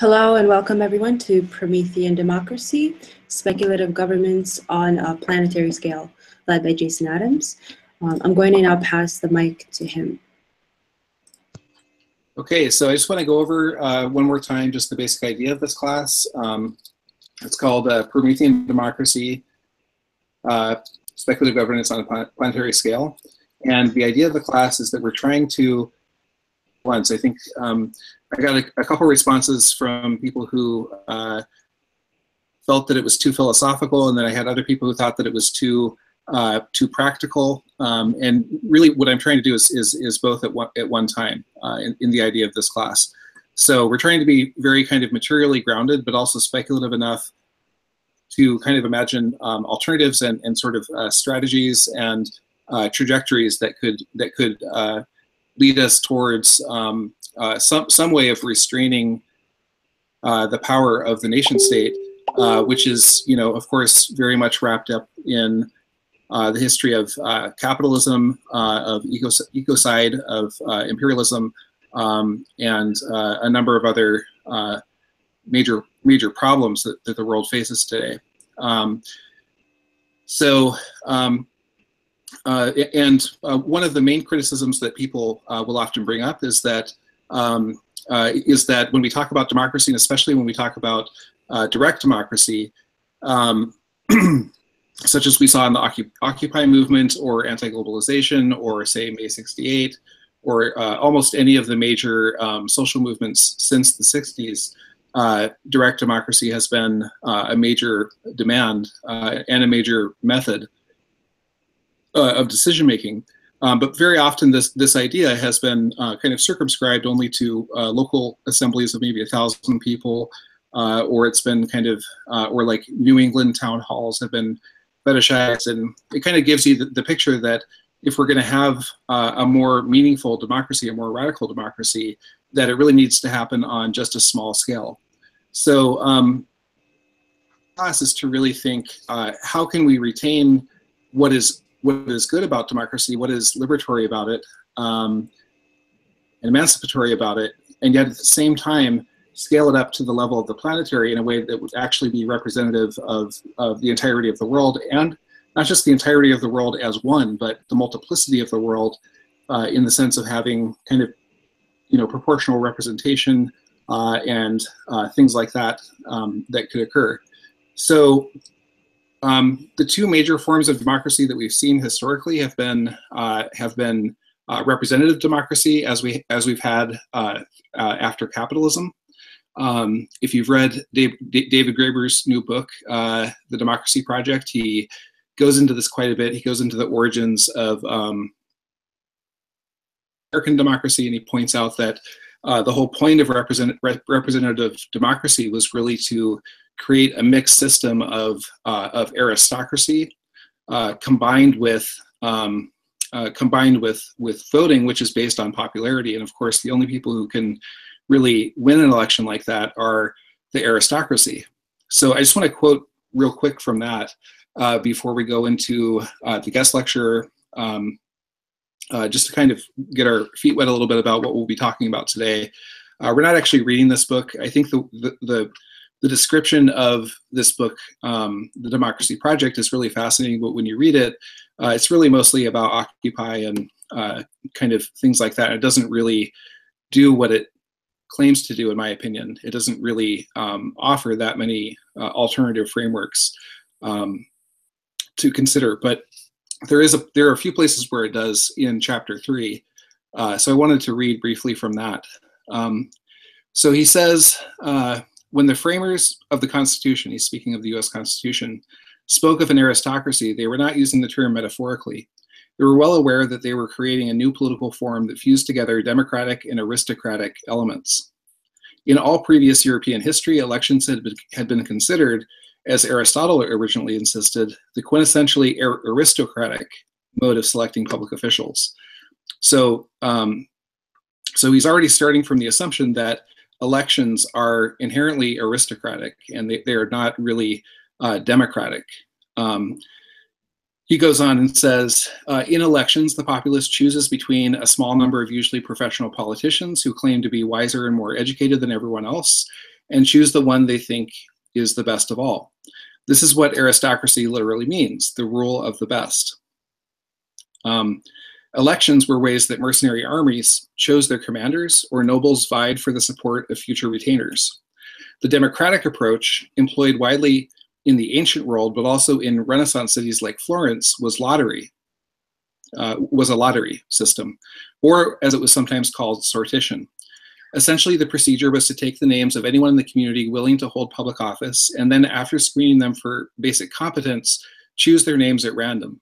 Hello and welcome everyone to Promethean Democracy, Speculative Governance on a Planetary Scale, led by Jason Adams. Um, I'm going to now pass the mic to him. Okay, so I just want to go over uh, one more time just the basic idea of this class. Um, it's called uh, Promethean Democracy, uh, Speculative Governance on a Planetary Scale. And the idea of the class is that we're trying to, once, I think um, I got a, a, couple responses from people who uh, felt that it was too philosophical, and then I had other people who thought that it was too uh, too practical. Um, and really, what I'm trying to do is is, is both at one at one time uh, in, in the idea of this class. So we're trying to be very kind of materially grounded, but also speculative enough to kind of imagine um, alternatives and, and sort of uh, strategies and uh, trajectories that could that could uh, lead us towards um, uh, some some way of restraining uh, the power of the nation state, uh, which is you know of course very much wrapped up in the history of capitalism, of ecocide, of imperialism, um, and a number of other major major problems that, that the world faces today. Um, so um, uh, and uh, one of the main criticisms that people uh, will often bring up is that um, uh, is that when we talk about democracy, and especially when we talk about uh, direct democracy, um, such as we saw in the Occupy movement or anti-globalization or say May 68 or uh, almost any of the major um, social movements since the 60s, direct democracy has been a major demand and a major method uh, of decision making. Um, but very often this this idea has been uh, kind of circumscribed only to uh, local assemblies of maybe a thousand people, uh, or it's been kind of uh, or like New England town halls have been fetishized, and it kind of gives you the, the picture that if we're going to have uh, a more meaningful democracy, a more radical democracy, that it really needs to happen on just a small scale. So um, class is to really think uh, how can we retain what is what is good about democracy, what is liberatory about it, um, and emancipatory about it, and yet at the same time scale it up to the level of the planetary in a way that would actually be representative of, of the entirety of the world, and not just the entirety of the world as one, but the multiplicity of the world uh, in the sense of having kind of, you know, proportional representation uh, and uh, things like that um, that could occur. So um, the two major forms of democracy that we've seen historically have been uh, have been uh, representative democracy, as we as we've had uh, uh after capitalism. Um, if you've read Dave, David Graeber's new book, uh, The Democracy Project, he goes into this quite a bit. He goes into the origins of um, American democracy, and he points out that uh, the whole point of represent, representative democracy was really to create a mixed system of, uh, of aristocracy uh, combined with um, uh, combined with with voting, which is based on popularity. And of course, the only people who can really win an election like that are the aristocracy. So I just want to quote real quick from that before we go into the guest lecture, um, uh, just to kind of get our feet wet a little bit about what we'll be talking about today. we're not actually reading this book. I think the, the, the the description of this book, um, The Democracy Project, is really fascinating. But when you read it, uh, it's really mostly about Occupy and uh, kind of things like that. It doesn't really do what it claims to do, in my opinion. It doesn't really um, offer that many uh, alternative frameworks um, to consider. But there is a there are a few places where it does in chapter three. Uh, so I wanted to read briefly from that. Um, so he says uh, when the framers of the Constitution, he's speaking of the US Constitution, spoke of an aristocracy, they were not using the term metaphorically. They were well aware that they were creating a new political form that fused together democratic and aristocratic elements. In all previous European history, elections had been, had been considered, as Aristotle originally insisted, the quintessentially aristocratic mode of selecting public officials. So, um, so he's already starting from the assumption that elections are inherently aristocratic and they, they are not really uh, democratic. Um, he goes on and says, uh, in elections, the populace chooses between a small number of usually professional politicians who claim to be wiser and more educated than everyone else, and choose the one they think is the best of all. This is what aristocracy literally means, the rule of the best. Um, elections were ways that mercenary armies chose their commanders or nobles vied for the support of future retainers. The democratic approach, employed widely in the ancient world, but also in Renaissance cities like Florence, was lottery, uh, was a lottery system, or as it was sometimes called, sortition. Essentially, the procedure was to take the names of anyone in the community willing to hold public office, and then after screening them for basic competence, choose their names at random.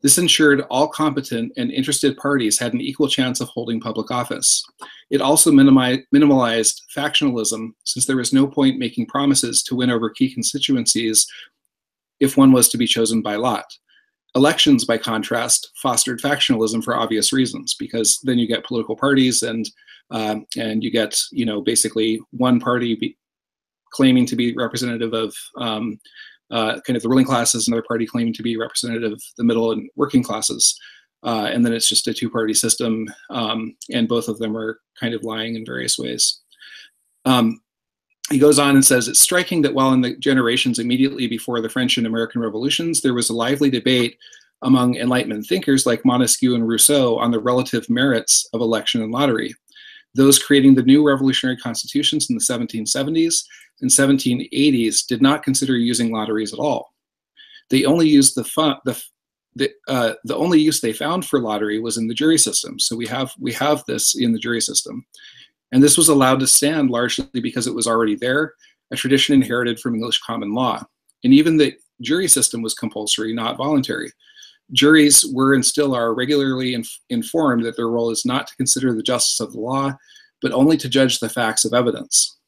This ensured all competent and interested parties had an equal chance of holding public office. It also minimized, factionalism, since there was no point making promises to win over key constituencies if one was to be chosen by lot. Elections, by contrast, fostered factionalism for obvious reasons, because then you get political parties and um, and you get you know basically one party claiming to be representative of um, uh, kind of the ruling classes, another party claiming to be representative of the middle and working classes. Uh, and then it's just a two-party system, um, and both of them are kind of lying in various ways. Um, he goes on and says, it's striking that while in the generations immediately before the French and American revolutions, there was a lively debate among Enlightenment thinkers like Montesquieu and Rousseau on the relative merits of election and lottery. Those creating the new revolutionary constitutions in the 1770s and 1780s did not consider using lotteries at all. They only used the fun, the the, uh, the only use they found for lottery was in the jury system. So we have we have this in the jury system, and this was allowed to stand largely because it was already there, a tradition inherited from English common law. And even the jury system was compulsory, not voluntary. Juries were and still are regularly inf informed that their role is not to consider the justice of the law, but only to judge the facts of evidence.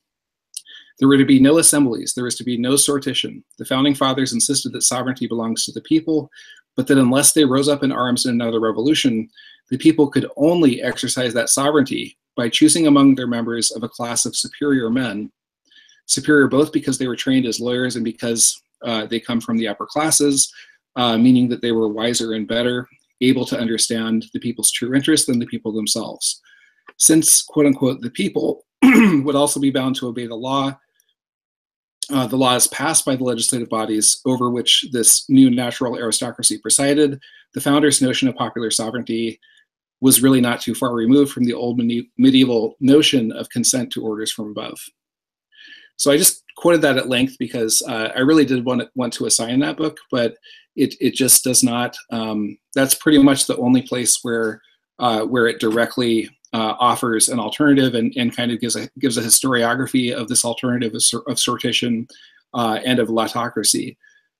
There were to be no assemblies, there was to be no sortition. The founding fathers insisted that sovereignty belongs to the people, but that unless they rose up in arms in another revolution, the people could only exercise that sovereignty by choosing among their members of a class of superior men, superior both because they were trained as lawyers and because uh, they come from the upper classes, uh, meaning that they were wiser and better, able to understand the people's true interests than the people themselves. Since, quote unquote, the people would also be bound to obey the law, uh, the laws passed by the legislative bodies over which this new natural aristocracy presided, the founders' notion of popular sovereignty was really not too far removed from the old medieval notion of consent to orders from above. So I just quoted that at length because uh, I really did want want to assign that book, but it, it just does not. Um, that's pretty much the only place where uh, where it directly uh, offers an alternative and, and kind of gives a gives a historiography of this alternative of, of sortition uh, and of lottocracy.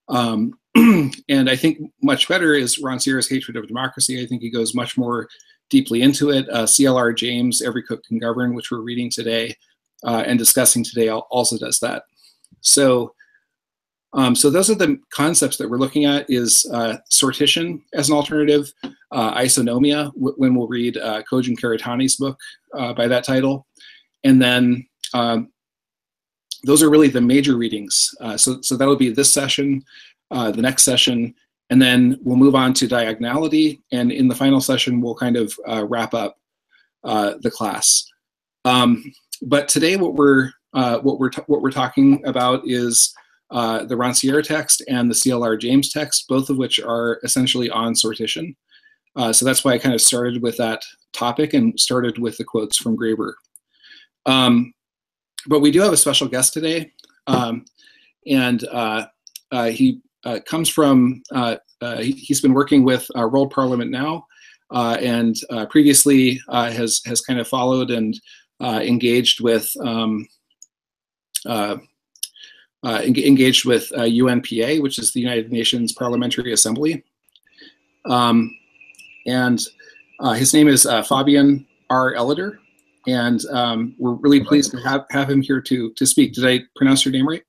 Um, and I think much better is Ron Rancière's hatred of democracy. I think he goes much more deeply into it. Uh, CLR James, Every Cook Can Govern, which we're reading today uh, and discussing today, also does that. So um, so those are the concepts that we're looking at is uh, sortition as an alternative, uh, isonomia, when we'll read uh, Kojin Karatani's book uh, by that title. And then um, those are really the major readings. Uh, so, so that'll be this session, uh, the next session, and then we'll move on to diagonality. And in the final session, we'll kind of wrap up the class. Um, but today what we're, what, we're what we're talking about is uh, the Rancière text and the CLR James text, both of which are essentially on sortition. Uh, so that's why I kind of started with that topic and started with the quotes from Graeber. Um, but we do have a special guest today, um, and uh, uh he uh, comes from, he, has been working with World Parliament Now, and previously has, has kind of followed and engaged with um, uh, engaged with uh, UNPA, which is the United Nations Parliamentary Assembly. Um, and uh, his name is uh, Fabian R. Elleder, and um, we're really pleased to have, have him here to, to speak. Did I pronounce your name right?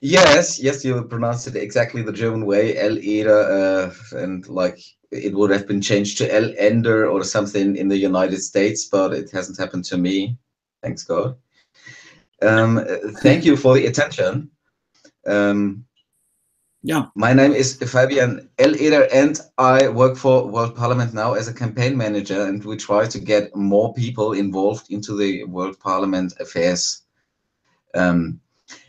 Yes, yes, you pronounced it exactly the German way, El Eder, uh, and like it would have been changed to El Ender or something in the United States, but it hasn't happened to me. Thanks God. Um, thank you for the attention. Um, yeah. My name is Fabian Elleder, and I work for World Parliament now as a campaign manager, and we try to get more people involved into the World Parliament affairs. Um,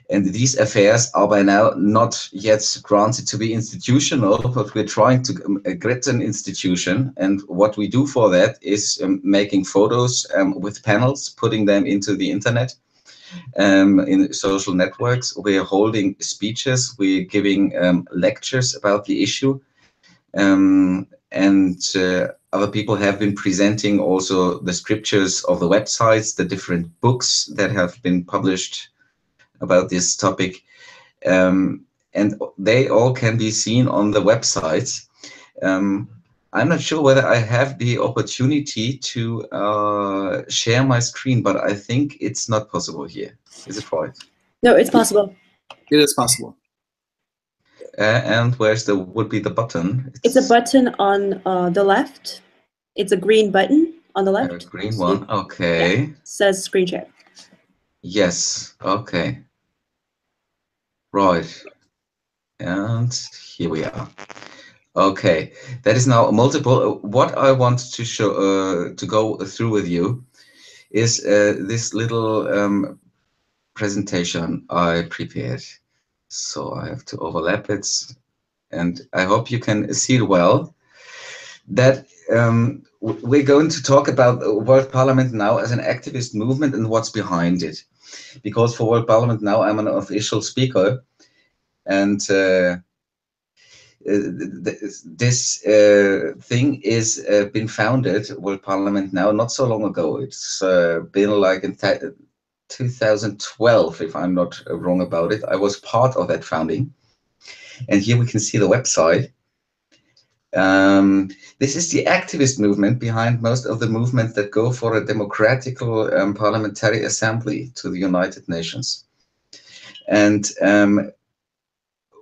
and these affairs are by now not yet granted to be institutional, but we're trying to um, get an institution. And what we do for that is um, making photos um, with panels, putting them into the internet, um, in social networks. We're holding speeches, we're giving um, lectures about the issue. Um, and uh, other people have been presenting also the scriptures of the websites, the different books that have been published about this topic. Um, and they all can be seen on the websites. Um, I'm not sure whether I have the opportunity to uh, share my screen, but I think it's not possible here. Is it right? No, it's possible. It is possible. Uh, and where's the would be the button? It's a button on uh, the left. It's a green button on the A left. green one. Okay. Says screen share. Yes. Okay. Right. And here we are. Okay, that is now a multiple. What I want to show uh, to go through with you is uh, this little um, presentation I prepared. So I have to overlap it, and I hope you can see it well. That um, we're going to talk about World Parliament now as an activist movement and what's behind it. Because for World Parliament now, I'm an official speaker, and uh, this uh, thing is uh, been founded World Parliament now not so long ago. It's uh, been like in 2012, if I'm not uh, wrong about it. I was part of that founding, and here we can see the website. Um, this is the activist movement behind most of the movements that go for a democratical um, parliamentary assembly to the United Nations. And um,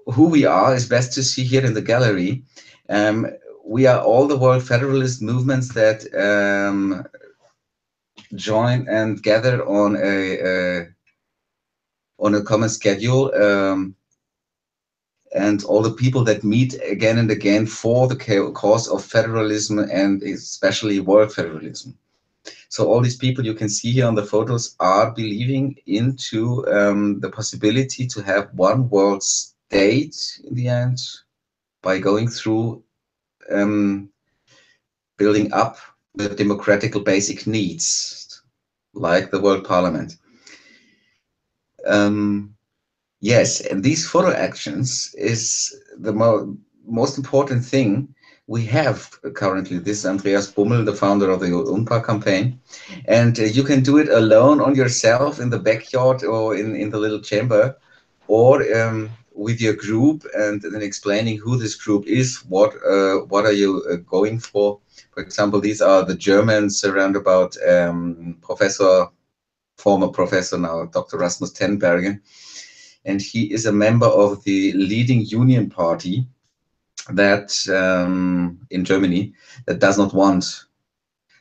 who we are is best to see here in the gallery. Um, we are all the world federalist movements that um, join and gather on a, a on a common schedule, um, and all the people that meet again and again for the cause of federalism and especially world federalism. So all these people you can see here on the photos are believing into um, the possibility to have one world state in the end by going through um, building up the democratical basic needs like the world parliament. Um, yes and these photo actions is the mo- most important thing we have currently. This is andreas bummel the founder of the unpa campaign. And uh, you can do it alone on yourself in the backyard or in, in the little chamber or um, with your group and then explaining who this group is, what uh, what are you uh, going for. For example, these are the Germans around about um, Professor, former professor now, Dr. Rasmus Tenbergen, and he is a member of the leading union party that um, in Germany that does not want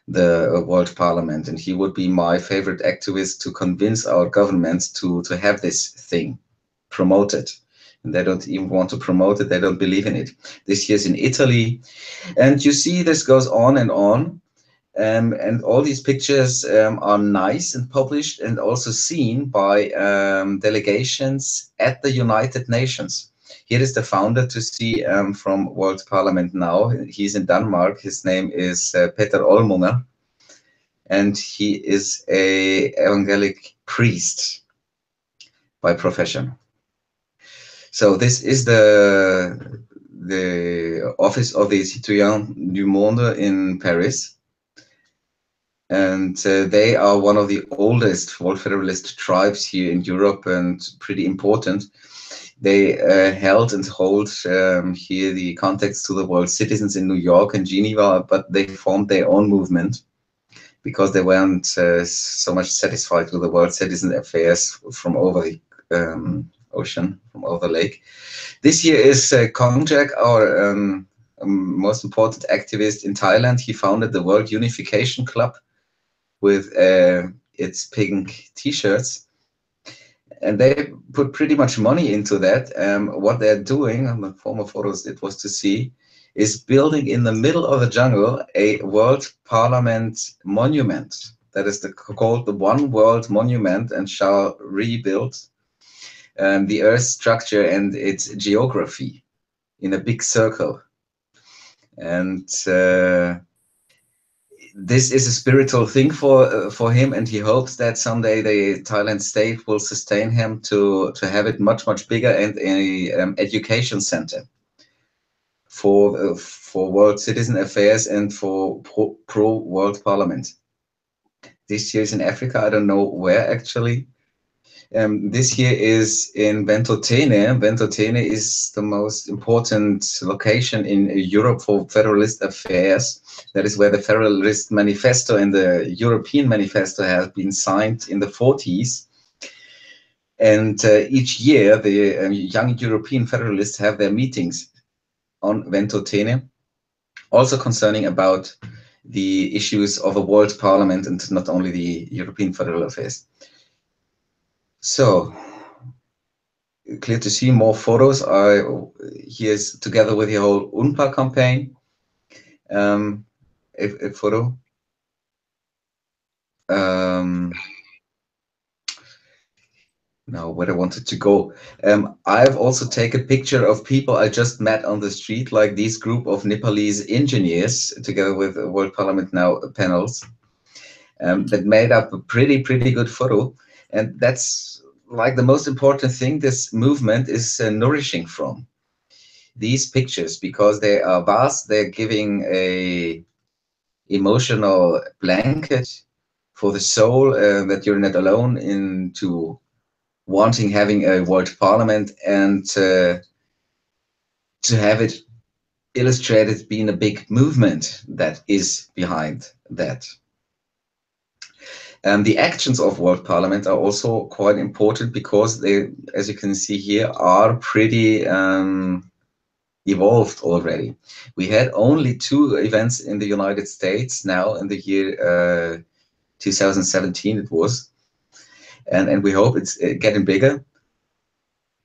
the uh, World Parliament, and he would be my favorite activist to convince our governments to to have this thing promoted and they don't even want to promote it. They don't believe in it. This year's in Italy, and you see this goes on and on. Um, and all these pictures um, are nice and published and also seen by um, delegations at the United Nations. Here is the founder to see um, from World Parliament now. He's in Denmark. His name is uh, Peter Olmunger, and he is a evangelic priest by profession. So this is the the office of the Citoyens du Monde in Paris. And uh, they are one of the oldest World Federalist tribes here in Europe and pretty important. They uh, held and hold um, here the contacts to the world citizens in New York and Geneva, but they formed their own movement because they weren't uh, so much satisfied with the world citizen affairs from over the um, ocean from over the lake. This year is uh, Kongjak, our um, um, most important activist in Thailand. He founded the World Unification Club with uh, its pink T-shirts, and they put pretty much money into that. Um, what they're doing on the former photos, it was to see, is building in the middle of the jungle a World Parliament monument that is the, called the One World Monument and shall rebuild um, the Earth's structure and its geography in a big circle. And uh, this is a spiritual thing for uh, for him, and he hopes that someday the Thailand state will sustain him to to have it much much bigger and a um, education center for uh, for world citizen affairs and for pro, pro world parliament. This year is in Africa. I don't know where actually. Um, this year is in Ventotene. Ventotene is the most important location in Europe for Federalist affairs. That is where the Federalist Manifesto and the European Manifesto have been signed in the 40s. And uh, each year, the uh, young European Federalists have their meetings on Ventotene, also concerning about the issues of a world parliament and not only the European Federal Affairs. So clear to see more photos. I here's together with the whole UNPA campaign. Um, a, a photo. Um, now where I wanted to go. Um, I've also taken a picture of people I just met on the street, like this group of Nepalese engineers, together with World Parliament Now panels, um, that made up a pretty, pretty good photo. And that's like the most important thing this movement is uh, nourishing from these pictures because they are vast. They're giving a emotional blanket for the soul uh, that you're not alone into wanting having a world parliament and uh, to have it illustrated being a big movement that is behind that um, the actions of World Parliament are also quite important because they, as you can see here, are pretty um, evolved already. We had only two events in the United States now in the year uh, 2017 it was, and, and we hope it's uh, getting bigger.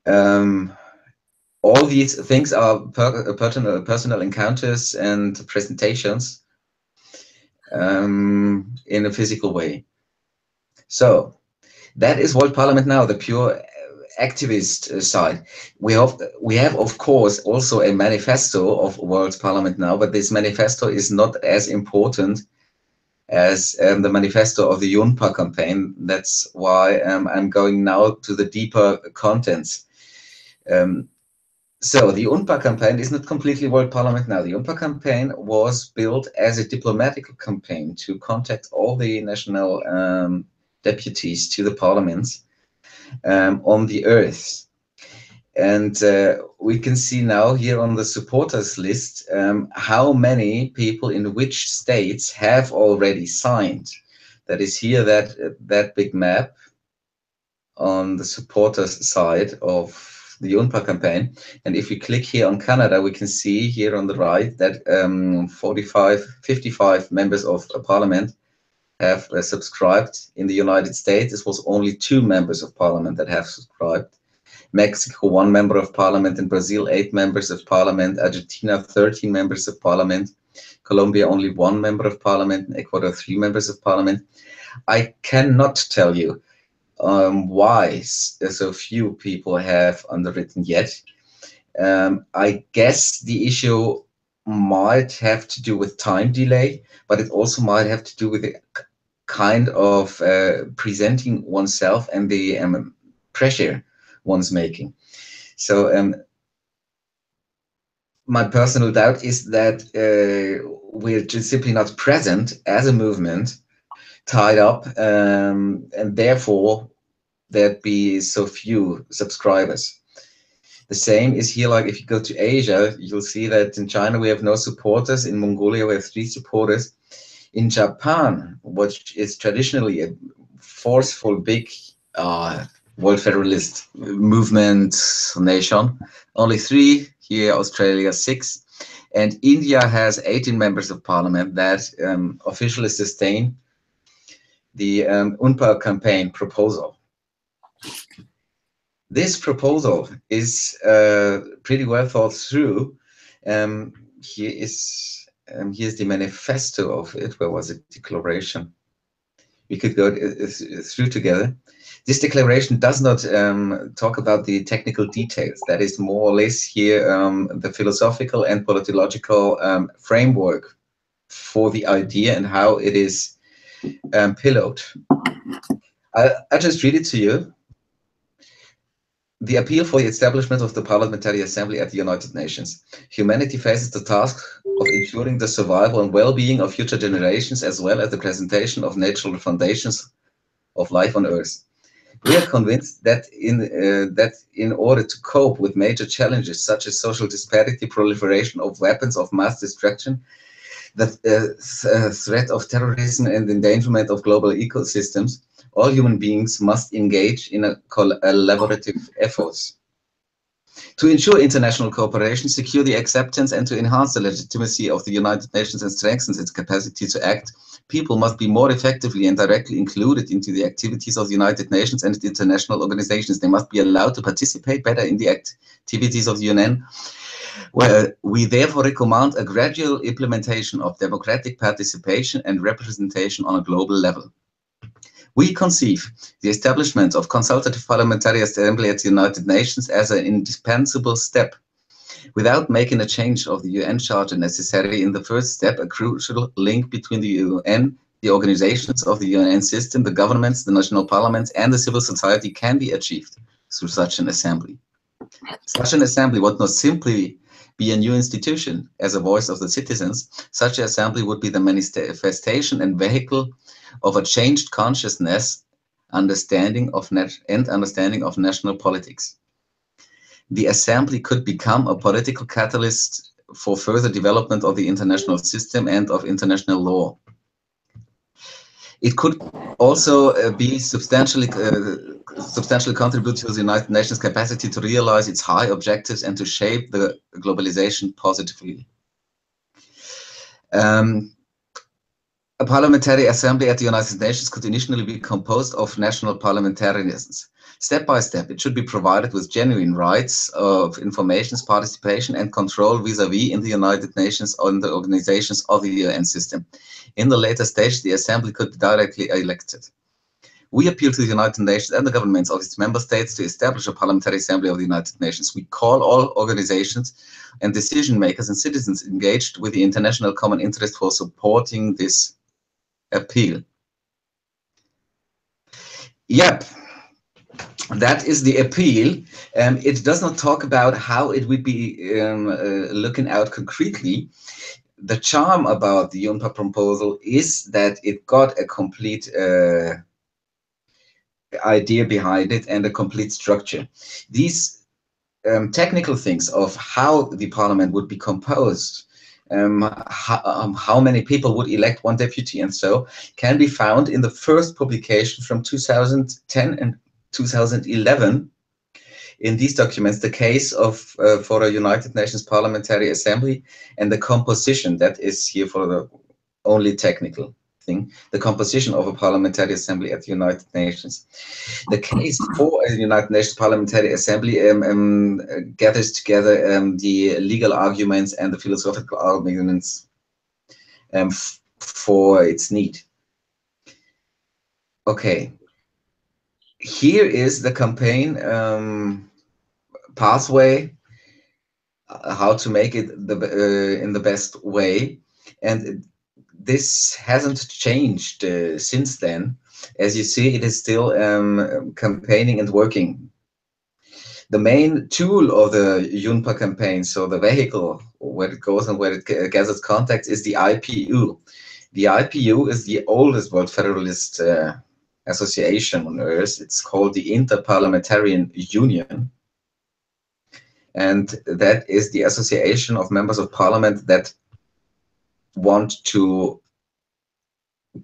Um, all these things are per personal, personal encounters and presentations um, in a physical way. So that is World Parliament now, the pure activist uh, side. We have, we have, of course, also a manifesto of World Parliament now, but this manifesto is not as important as um, the manifesto of the UNPA campaign. That's why um, I'm going now to the deeper contents. Um, so the UNPA campaign is not completely World Parliament now. The UNPA campaign was built as a diplomatic campaign to contact all the national um, deputies to the parliaments um, on the earth. And uh, we can see now here on the supporters list um, how many people in which states have already signed. That is here that, that big map on the supporters side of the UNPA campaign. And if we click here on Canada, we can see here on the right that um, 45, 55 members of parliament have uh, subscribed. In the United States, it was only two members of parliament that have subscribed. Mexico, one member of parliament. In Brazil, eight members of parliament. Argentina, 13 members of parliament. Colombia, only one member of parliament. Ecuador, three members of parliament. I cannot tell you um, why so few people have underwritten yet. Um, I guess the issue might have to do with time delay, but it also might have to do with the kind of uh, presenting oneself and the um, pressure one's making. So um, my personal doubt is that uh, we're just simply not present as a movement, tied up, um, and therefore there'd be so few subscribers. The same is here, like if you go to Asia, you'll see that in China we have no supporters, in Mongolia we have three supporters, in Japan, which is traditionally a forceful, big uh, World Federalist movement nation, only three, here Australia six, and India has 18 members of parliament that um, officially sustain the um, UNPA campaign proposal. This proposal is uh, pretty well thought through. Um, here is um, here's the manifesto of it. Where was it? Declaration. we could go through together. This declaration does not um, talk about the technical details. That is more or less here um, the philosophical and politological um, framework for the idea and how it is um, pillowed. I, I just read it to you. The appeal for the establishment of the Parliamentary Assembly at the United Nations. Humanity faces the task of ensuring the survival and well-being of future generations as well as the presentation of natural foundations of life on Earth. We are convinced that in uh, that in order to cope with major challenges such as social disparity, proliferation of weapons of mass destruction, the uh, uh, threat of terrorism and endangerment of global ecosystems, all human beings must engage in a collaborative efforts. To ensure international cooperation, secure the acceptance and to enhance the legitimacy of the United Nations and strengthen its capacity to act, people must be more effectively and directly included into the activities of the United Nations and international organizations. They must be allowed to participate better in the activities of the UN. Well, we therefore recommend a gradual implementation of democratic participation and representation on a global level. We conceive the establishment of consultative parliamentary assembly at the United Nations as an indispensable step without making a change of the UN Charter necessary in the first step, a crucial link between the UN, the organizations of the UN system, the governments, the national parliaments, and the civil society can be achieved through such an assembly. Such an assembly would not simply be a new institution as a voice of the citizens, such an assembly would be the manifestation and vehicle of a changed consciousness, understanding of net and understanding of national politics the assembly could become a political catalyst for further development of the international system and of international law. It could also uh, be substantially uh, substantially contribute to the United Nations capacity to realize its high objectives and to shape the globalization positively. Um, a parliamentary assembly at the United Nations could initially be composed of national parliamentarians. Step by step, it should be provided with genuine rights of information, participation, and control vis-a-vis -vis in the United Nations on the organizations of the UN system. In the later stage, the assembly could be directly elected. We appeal to the United Nations and the governments of its member states to establish a parliamentary assembly of the United Nations. We call all organizations and decision makers and citizens engaged with the international common interest for supporting this appeal. Yep, that is the appeal. Um, it does not talk about how it would be um, uh, looking out concretely. The charm about the UNPA proposal is that it got a complete uh, idea behind it and a complete structure. These um, technical things of how the parliament would be composed um, how, um, how, many people would elect one deputy? And so can be found in the first publication from 2010 and 2011 in these documents the case of uh, for a United Nations Parliamentary Assembly and the composition that is here for the only technical the composition of a parliamentary assembly at the United Nations. The case for a United Nations Parliamentary Assembly um, um, gathers together um, the legal arguments and the philosophical arguments um, for its need. Okay, here is the campaign um, pathway, uh, how to make it the uh, in the best way, and this hasn't changed uh, since then. As you see, it is still um, campaigning and working. The main tool of the UNPA campaign, so the vehicle where it goes and where it gathers contacts, is the IPU. The IPU is the oldest World Federalist uh, association on earth. It's called the Interparliamentarian Union. And that is the association of members of parliament that want to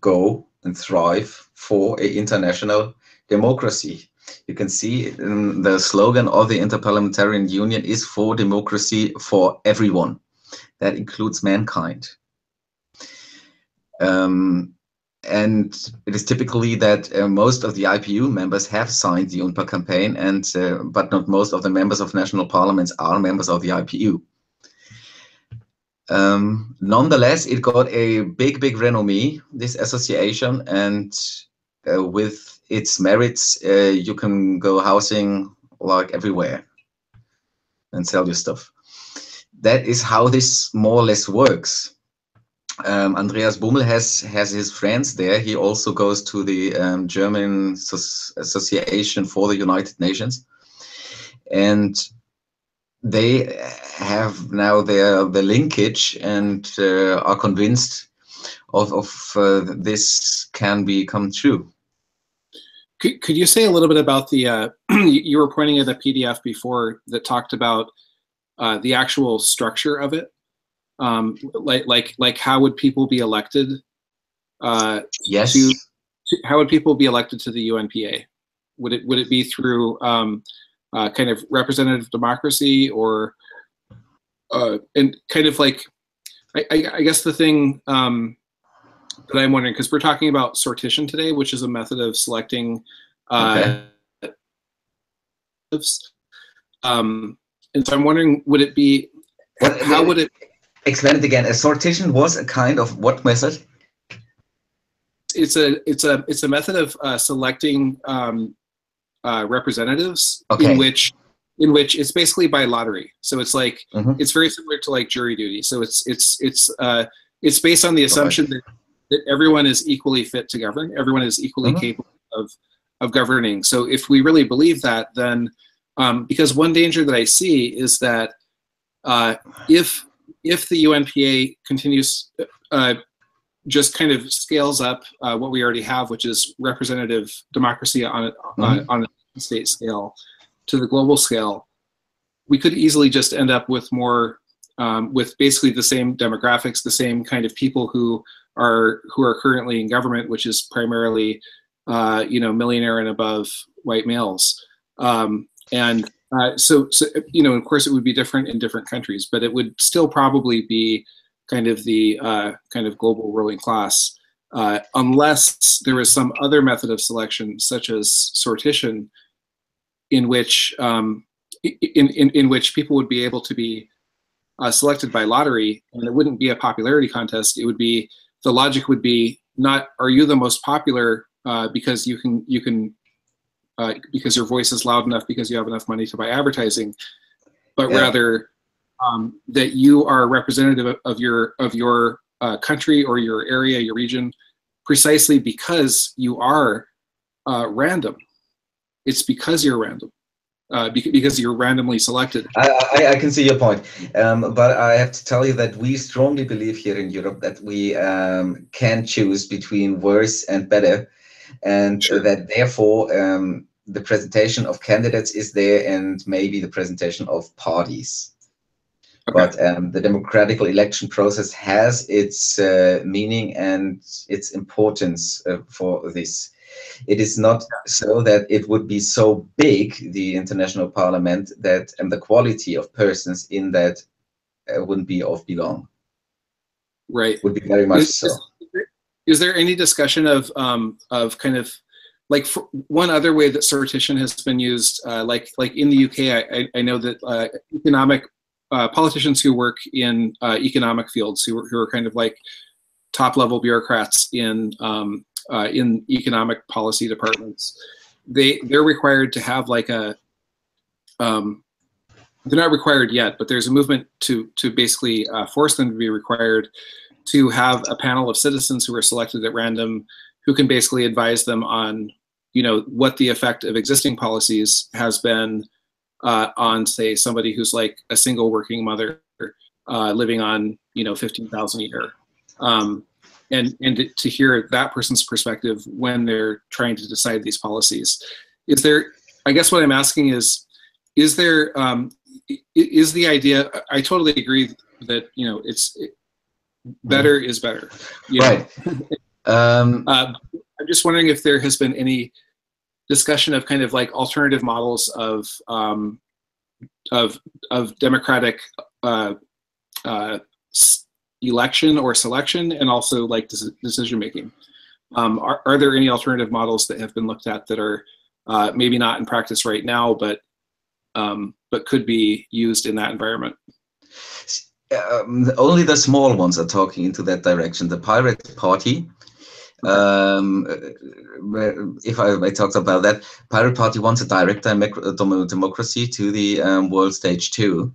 go and thrive for a international democracy. You can see the slogan of the Interparliamentarian Union is for democracy for everyone. That includes mankind. Um, and it is typically that uh, most of the IPU members have signed the UNPA campaign, and uh, but not most of the members of national parliaments are members of the IPU. Um, nonetheless, it got a big, big renommee, this association, and uh, with its merits, uh, you can go housing like everywhere and sell your stuff. That is how this more or less works. Um, Andreas Bummel has has his friends there. He also goes to the um, German Association for the United Nations, and they have now their the linkage and uh, are convinced of of uh, this can become true. Could, could you say a little bit about the, uh, you were pointing at a PDF before that talked about uh, the actual structure of it? Um, like, like, like how would people be elected? Uh, yes. To, to, how would people be elected to the UNPA? Would it, would it be through um, uh, kind of representative democracy or, uh, and kind of like, I, I, I guess the thing, um, but I'm wondering because we're talking about sortition today, which is a method of selecting. Uh, okay. Um, and so I'm wondering, would it be? What, how would it? Explain it again. A sortition was a kind of what method? It's a it's a it's a method of uh, selecting um, uh, representatives okay. in which in which it's basically by lottery. So it's like mm-hmm. it's very similar to like jury duty. So it's it's it's uh, it's based on the assumption that that everyone is equally fit to govern, everyone is equally mm-hmm. capable of, of governing. So if we really believe that, then um, because one danger that I see is that uh, if if the UNPA continues uh, just kind of scales up uh, what we already have, which is representative democracy on mm-hmm. on a state scale to the global scale, we could easily just end up with more um, with basically the same demographics, the same kind of people who are who are currently in government, which is primarily uh, you know millionaire and above white males. Um, and uh, so, so you know, of course, it would be different in different countries, but it would still probably be kind of the uh, kind of global ruling class, uh, unless there is some other method of selection, such as sortition, in which um, in, in in which people would be able to be uh, selected by lottery, and it wouldn't be a popularity contest. It would be the logic would be not are you the most popular uh, because you can you can uh, because your voice is loud enough because you have enough money to buy advertising, but yeah. rather um, that you are representative of your of your uh, country or your area, your region, precisely because you are uh, random. It's because you're random uh, because you're randomly selected. I, I, I, can see your point, um, but I have to tell you that we strongly believe here in Europe that we um, can choose between worse and better, and sure. that therefore um, the presentation of candidates is there, and maybe the presentation of parties. But um, the democratic election process has its uh, meaning and its importance uh, for this. It is not so that it would be so big, the international parliament, that and the quality of persons in that uh, wouldn't be of belong. Right. Would be very much is, so. Is, is there any discussion of um, of kind of like one other way that sortition has been used, uh, like like in the UK, I, I know that uh, economic uh, politicians who work in uh, economic fields, who are, who are kind of like top level bureaucrats in um, uh, in economic policy departments, they they're required to have like a um, they're not required yet, but there's a movement to to basically uh, force them to be required to have a panel of citizens who are selected at random who can basically advise them on you know what the effect of existing policies has been uh, on say somebody who's like a single working mother uh, living on you know 15,000 a year. Um, and and to hear that person's perspective when they're trying to decide these policies. Is there i guess what i'm asking is is there um, is the idea i totally agree that you know it's it, better is better right. Um, uh, i'm just wondering if there has been any discussion of kind of like alternative models of um, of of democratic uh, uh, election or selection and also like decision making. Um, are, are there any alternative models that have been looked at that are uh, maybe not in practice right now, but um, but could be used in that environment? Um, only the small ones are talking into that direction. The Pirate Party Um, uh, if I may talk about that, Pirate Party wants a direct democracy to the um, world stage too.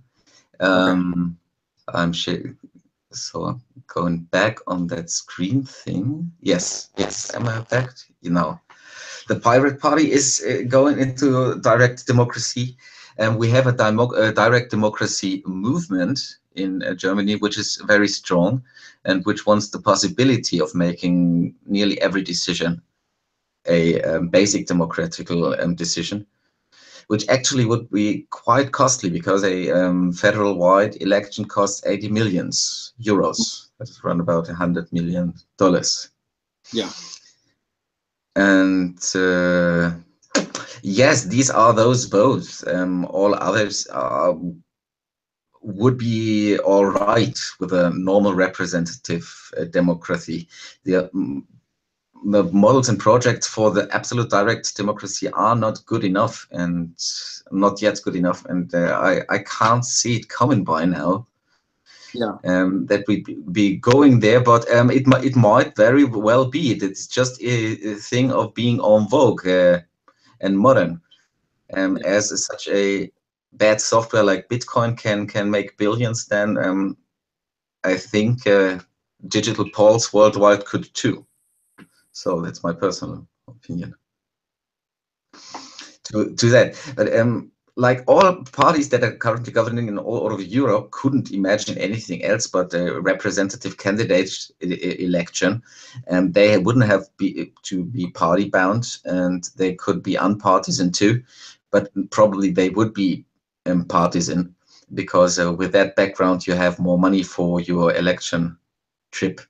Um, okay. I'm sure. So going back on that screen thing. Yes, yes. Am I back? You know, the Pirate Party is uh, going into direct democracy, and we have a, demo a direct democracy movement in uh, Germany, which is very strong and which wants the possibility of making nearly every decision a um, basic democratical um, decision, which actually would be quite costly because a um, federal-wide election costs 80 millions euros. That's around about 100 million dollars. Yeah. And uh, yes, these are those votes. Um, all others are would be all right with a normal representative uh, democracy. The, um, the models and projects for the absolute direct democracy are not good enough and not yet good enough. And uh, I, I can't see it coming by now. Yeah. Um, that we be going there, but um, it it might very well be. It's just a, a thing of being on vogue uh, and modern, um, as such a bad software like Bitcoin can can make billions, then um, I think uh, digital polls worldwide could too. So that's my personal opinion. To to that, but um, like all parties that are currently governing in all over Europe couldn't imagine anything else but a representative candidate election, and they wouldn't have be, to be party bound, and they could be unpartisan too, but probably they would be um, partisan because uh, with that background you have more money for your election trip.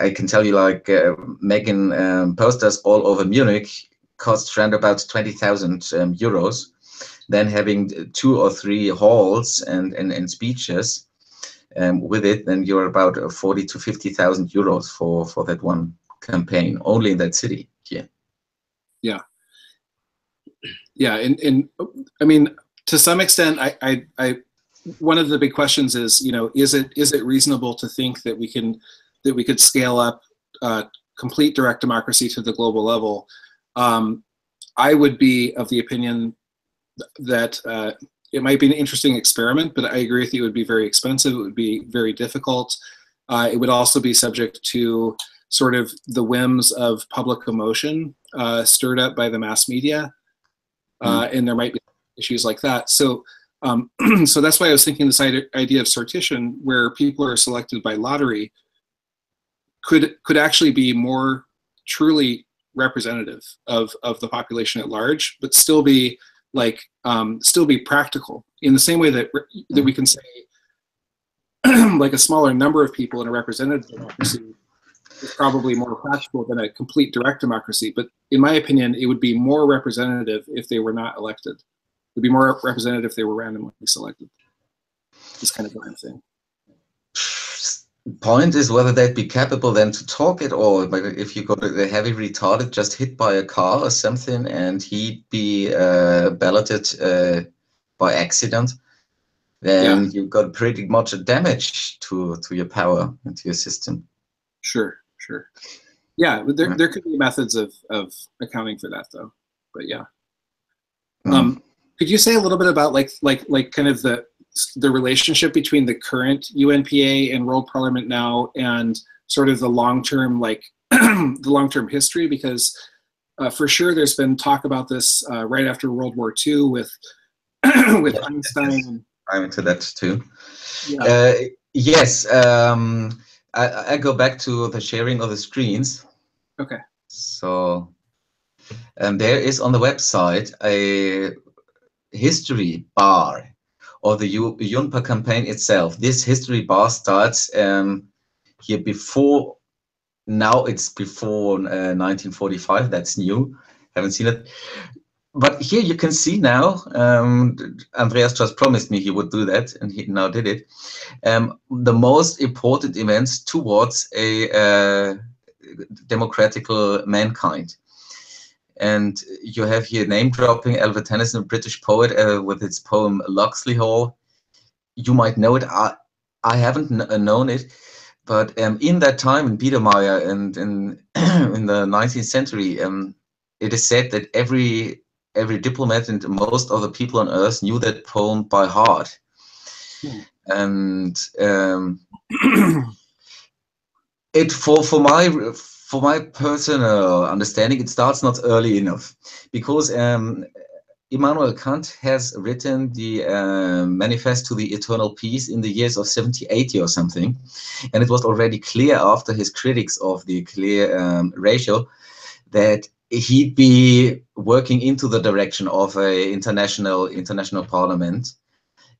I can tell you like uh, making um, posters all over Munich costs around about 20,000 um, euros. Then having two or three halls and, and, and speeches um, with it, then you're about 40 to 50,000 euros for, for that one campaign only in that city. Yeah. Yeah. Yeah. And, and I mean, to some extent, I, I, I, one of the big questions is, you know, is it is it reasonable to think that we can that we could scale up uh, complete direct democracy to the global level? Um, I would be of the opinion that uh, it might be an interesting experiment, but I agree with you. It would be very expensive. It would be very difficult. Uh, it would also be subject to sort of the whims of public emotion uh, stirred up by the mass media. Mm. and there might be issues like that. So, um, so that's why I was thinking this idea of sortition, where people are selected by lottery, could could actually be more truly representative of of the population at large, but still be like um, still be practical in the same way that that we can say like a smaller number of people in a representative democracy is probably more practical than a complete direct democracy. But in my opinion, it would be more representative if they were not elected would be more representative if they were randomly selected. This kind of thing. Point is whether they'd be capable then to talk at all. But if you got a heavy retarded just hit by a car or something, and he'd be uh, balloted uh, by accident, then yeah. you've got pretty much a damage to to your power and to your system. Sure, sure. Yeah, there, there could be methods of, of accounting for that though. But yeah. Mm. Um, could you say a little bit about like like like kind of the the relationship between the current UNPA and World Parliament now and sort of the long term like the long term history because uh, for sure there's been talk about this uh, right after World War II with with yeah, Einstein. I'm into that too. Yeah. Uh, yes, um, I, I go back to the sharing of the screens. Okay. So um, there is on the website a history bar of the UNPA campaign itself. This history bar starts um, here before, now it's before uh, 1945, that's new, haven't seen it. But here you can see now, um, Andreas just promised me he would do that, and he now did it. Um, the most important events towards a uh, democratical mankind. And you have here name dropping Albert Tennyson, a British poet, uh, with his poem Locksley Hall. You might know it. I, I haven't uh, known it, but um, in that time in Biedermeier and in in the 19th century, um, it is said that every every diplomat and most of the people on earth knew that poem by heart. Hmm. And um, it for for my for my personal understanding, it starts not early enough because um, Immanuel Kant has written the uh, Manifest to the Eternal Peace in the years of 7080 or something. And it was already clear after his critics of the clear um, ratio that he'd be working into the direction of a international international parliament.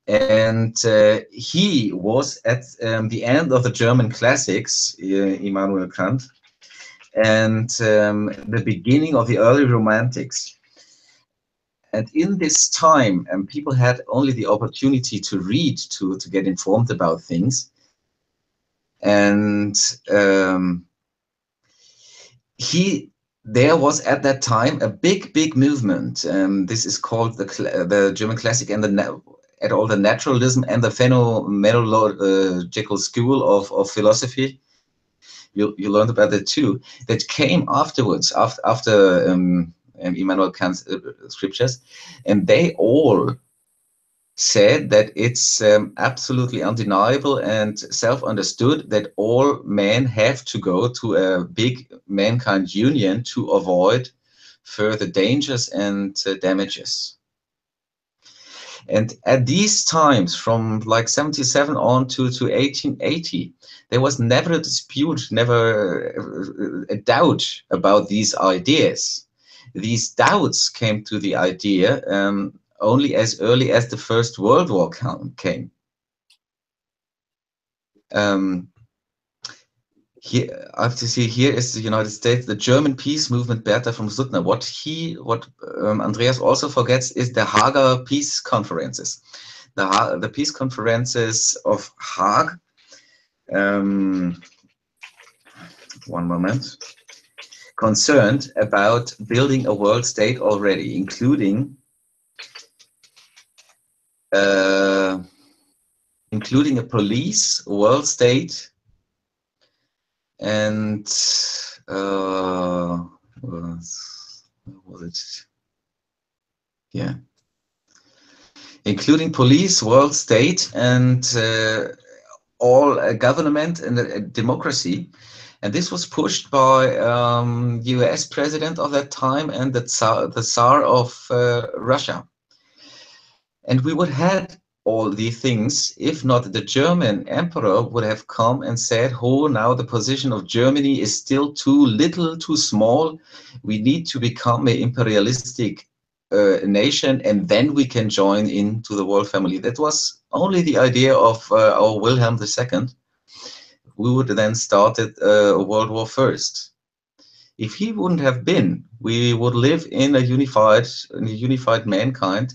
And uh, he was at um, the end of the German classics, uh, Immanuel Kant, and um, the beginning of the early romantics and in this time, um, people had only the opportunity to read, to, to get informed about things. And um, he, there was at that time a big, big movement. Um, this is called the, the German classic and the at all the naturalism and the phenomenological school of, of philosophy. You, you learned about that too. That came afterwards, after, after um, um, Immanuel Kant's uh, scriptures, and they all said that it's um, absolutely undeniable and self-understood that all men have to go to a big mankind union to avoid further dangers and uh, damages. And at these times, from like 77 on to, to 1880, there was never a dispute, never a doubt about these ideas these doubts came to the idea um, only as early as the First World War came. Um, here, I have to see here is the United States, the German peace movement, Bertha von Suttner. What he, what um, Andreas also forgets is the Haga peace conferences. The, the peace conferences of Hague. Um, one moment concerned about building a world state already, including uh, including a police, world state, and uh, was, was it? Yeah, including police, world state, and uh, all uh, government and uh, democracy and this was pushed by um, US president of that time and the Tsar, the Tsar of uh, Russia. And we would have all these things if not the German emperor would have come and said, oh, now the position of Germany is still too little, too small. We need to become an imperialistic uh, nation and then we can join into the world family. That was only the idea of uh, our Wilhelm II we would then started uh, World War First. If he wouldn't have been, we would live in a unified, in a unified mankind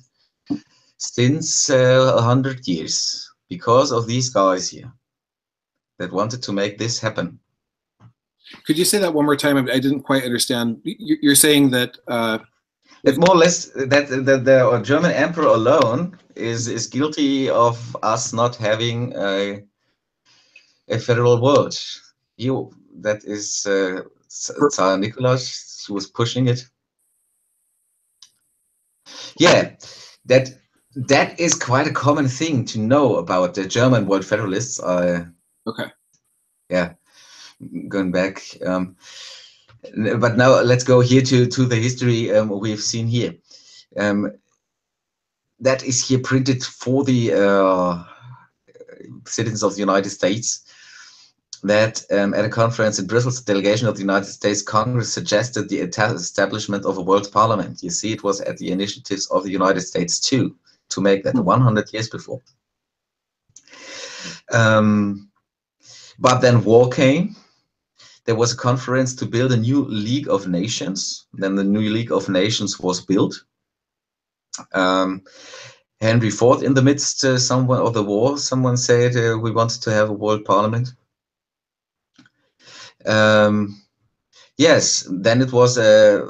since uh, a hundred years because of these guys here that wanted to make this happen. Could you say that one more time? I didn't quite understand. You're saying that uh... that more or less that the, the German emperor alone is is guilty of us not having a a federal world. You that is uh, Tsar Nicholas who was pushing it. Yeah, that that is quite a common thing to know about the German world federalists. Uh, okay. Yeah, going back. Um, but now let's go here to to the history um, we've seen here. Um, that is here printed for the uh, citizens of the United States that um, at a conference in Brussels, the delegation of the United States Congress suggested the establishment of a world parliament. You see, it was at the initiatives of the United States too, to make that 100 years before. Um, but then war came. There was a conference to build a new League of Nations. Then the new League of Nations was built. Um, Henry fought in the midst uh, someone of the war. Someone said uh, we wanted to have a world parliament. Um, yes, then it was uh,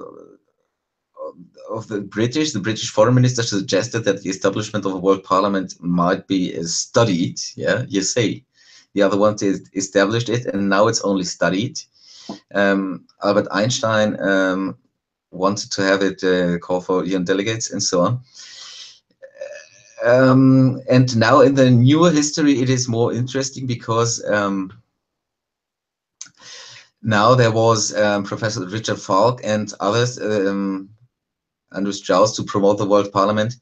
of the British, the British foreign minister suggested that the establishment of a world parliament might be uh, studied. Yeah, you say The other one is established it, and now it's only studied. Um, Albert Einstein um, wanted to have it uh, call for UN delegates and so on. Um, and now in the newer history, it is more interesting because um, now there was um, Professor Richard Falk and others, um, Andrew Strauss, to promote the World Parliament.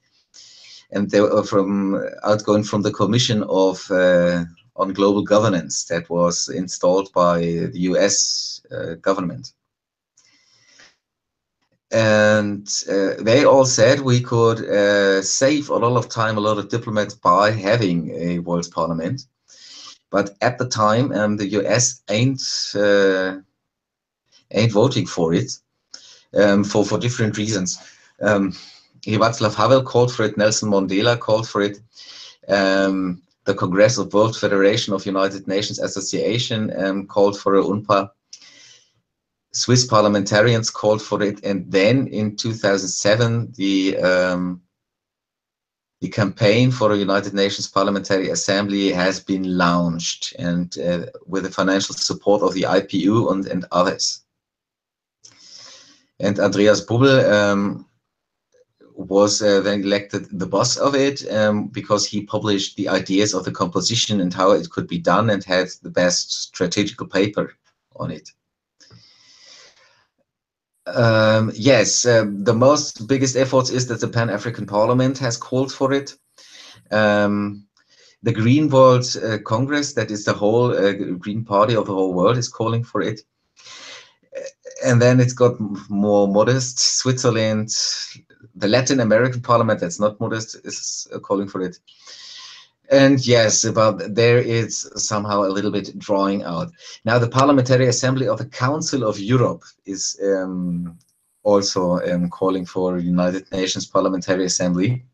And they were from outgoing from the Commission of uh, on Global Governance that was installed by the US uh, government and uh, they all said we could uh, save a lot of time, a lot of diplomats by having a world parliament. But at the time, um, the US ain't uh, ain't voting for it um, for for different reasons. Um, Václav Havel called for it. Nelson Mandela called for it. Um, the Congress of World Federation of United Nations Association um, called for a UNPA Swiss parliamentarians called for it, and then in 2007, the um, the campaign for a United Nations Parliamentary Assembly has been launched, and uh, with the financial support of the IPU and, and others. And Andreas Bummel um, was uh, then elected the boss of it um, because he published the ideas of the composition and how it could be done and had the best strategical paper on it. Um, yes, uh, the most biggest efforts is that the Pan-African Parliament has called for it. Um, the Green World uh, Congress, that is the whole uh, Green Party of the whole world, is calling for it. And then it's got more modest. Switzerland, the Latin American Parliament, that's not modest, is calling for it. And yes, but there is somehow a little bit drawing out. Now, the Parliamentary Assembly of the Council of Europe is um, also um, calling for United Nations Parliamentary Assembly.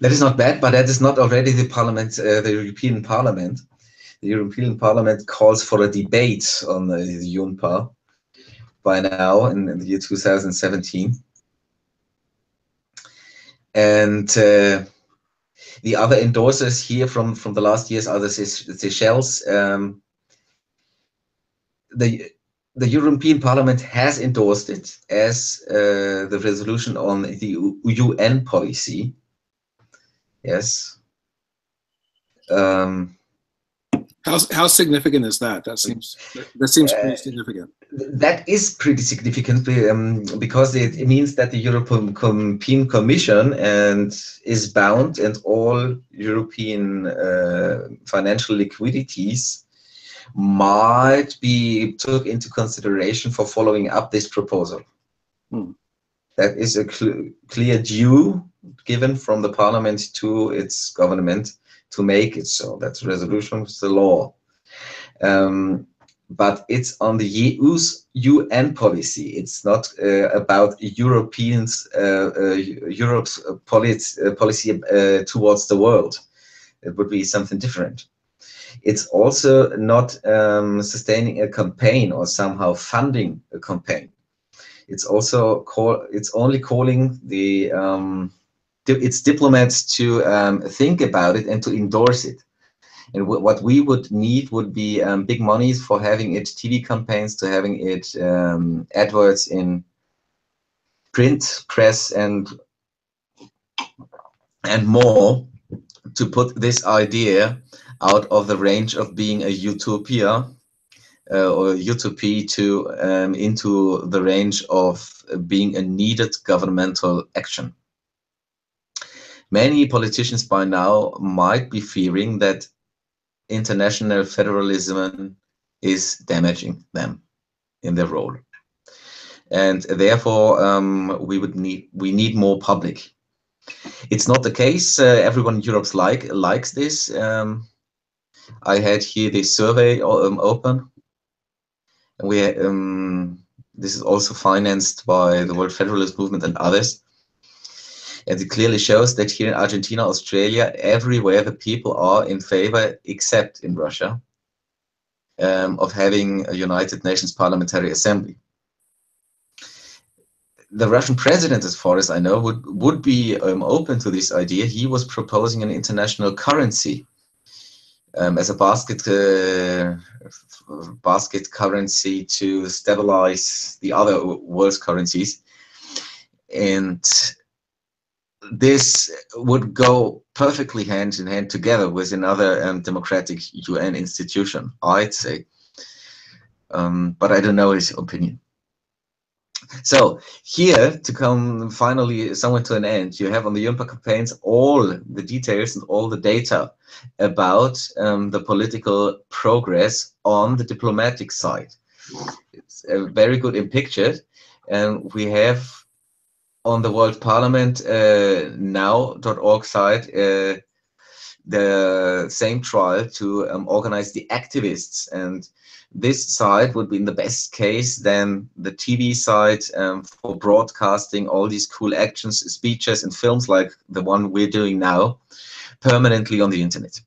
That is not bad, but that is not already the Parliament, uh, the European Parliament. The European Parliament calls for a debate on the, the UNPA by now in, in the year 2017. And uh, the other endorsers here from, from the last years are the Seychelles. Um, the, the European Parliament has endorsed it as uh, the resolution on the UN policy. Yes. Um, how, how significant is that? That seems that seems pretty uh, significant. That is pretty significant um, because it, means that the European Commission and is bound, and all European uh, financial liquidities might be took into consideration for following up this proposal. Hmm. That is a cl clear due given from the Parliament to its government to make it so. That's resolution, it's the law. Um, but it's on the EU's UN policy. It's not uh, about Europeans, uh, uh, Europe's policy, uh, policy uh, towards the world. It would be something different. It's also not um, sustaining a campaign or somehow funding a campaign. It's also call. It's only calling the um, its diplomats to um, think about it and to endorse it. And what we would need would be um, big monies for having it TV campaigns, to having it um, adverts in print, press, and and more to put this idea out of the range of being a utopia uh, or utopia to um, into the range of being a needed governmental action. Many politicians by now might be fearing that international federalism is damaging them in their role. And therefore, um, we would need we need more public. It's not the case. Uh, everyone in Europe like likes this. Um, I had here this survey um, open. And we um, this is also financed by the World Federalist Movement and others. And it clearly shows that here in Argentina, Australia, everywhere the people are in favor, except in Russia, um, of having a United Nations Parliamentary Assembly. The Russian president, as far as I know, would, would be um, open to this idea. He was proposing an international currency um, as a basket uh, basket currency to stabilize the other world's currencies, and this would go perfectly hand in hand together with another um, democratic UN institution, I'd say. Um, but I don't know his opinion. So here to come finally somewhere to an end, you have on the UNPA campaigns all the details and all the data about um, the political progress on the diplomatic side. It's uh, very good in pictured, and we have on the World Parliament uh, now.org site uh, the same trial to um, organize the activists and this side would be in the best case then the TV side um, for broadcasting all these cool actions, speeches, and films like the one we're doing now permanently on the internet.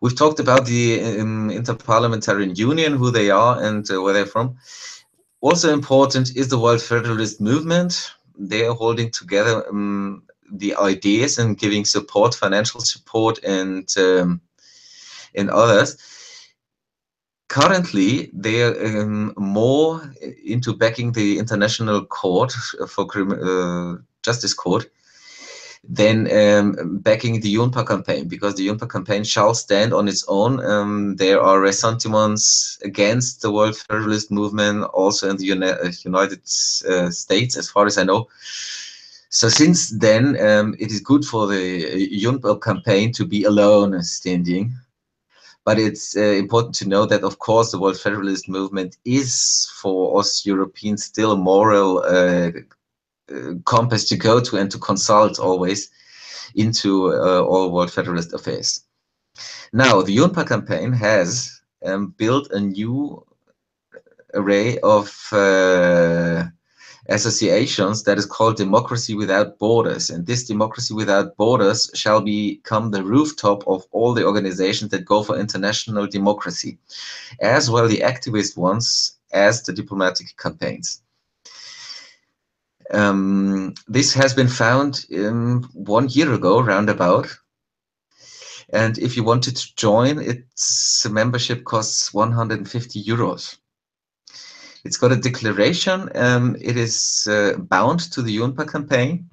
We've talked about the um, Interparliamentarian Union, who they are and uh, where they're from. Also important is the World Federalist Movement. They are holding together um, the ideas and giving support, financial support, and um, and others. Currently they are um, more into backing the international court for uh, justice court than um, backing the UNPA campaign because the UNPA campaign shall stand on its own. Um, there are ressentiments against the World Federalist Movement also in the Uni uh, United uh, States, as far as I know. So since then, um, it is good for the UNPA campaign to be alone standing but it's uh, important to know that, of course, the World Federalist Movement is for us Europeans still a moral uh, uh, compass to go to and to consult always into uh, all World Federalist affairs. Now, the UNPA campaign has um, built a new array of uh, associations that is called Democracy Without Borders. And this Democracy Without Borders shall become the rooftop of all the organizations that go for international democracy, as well the activist ones as the diplomatic campaigns. Um, this has been found um, one year ago, roundabout. And if you wanted to join, its membership costs 150 euros. It's got a declaration. Um, it is uh, bound to the UNPA campaign.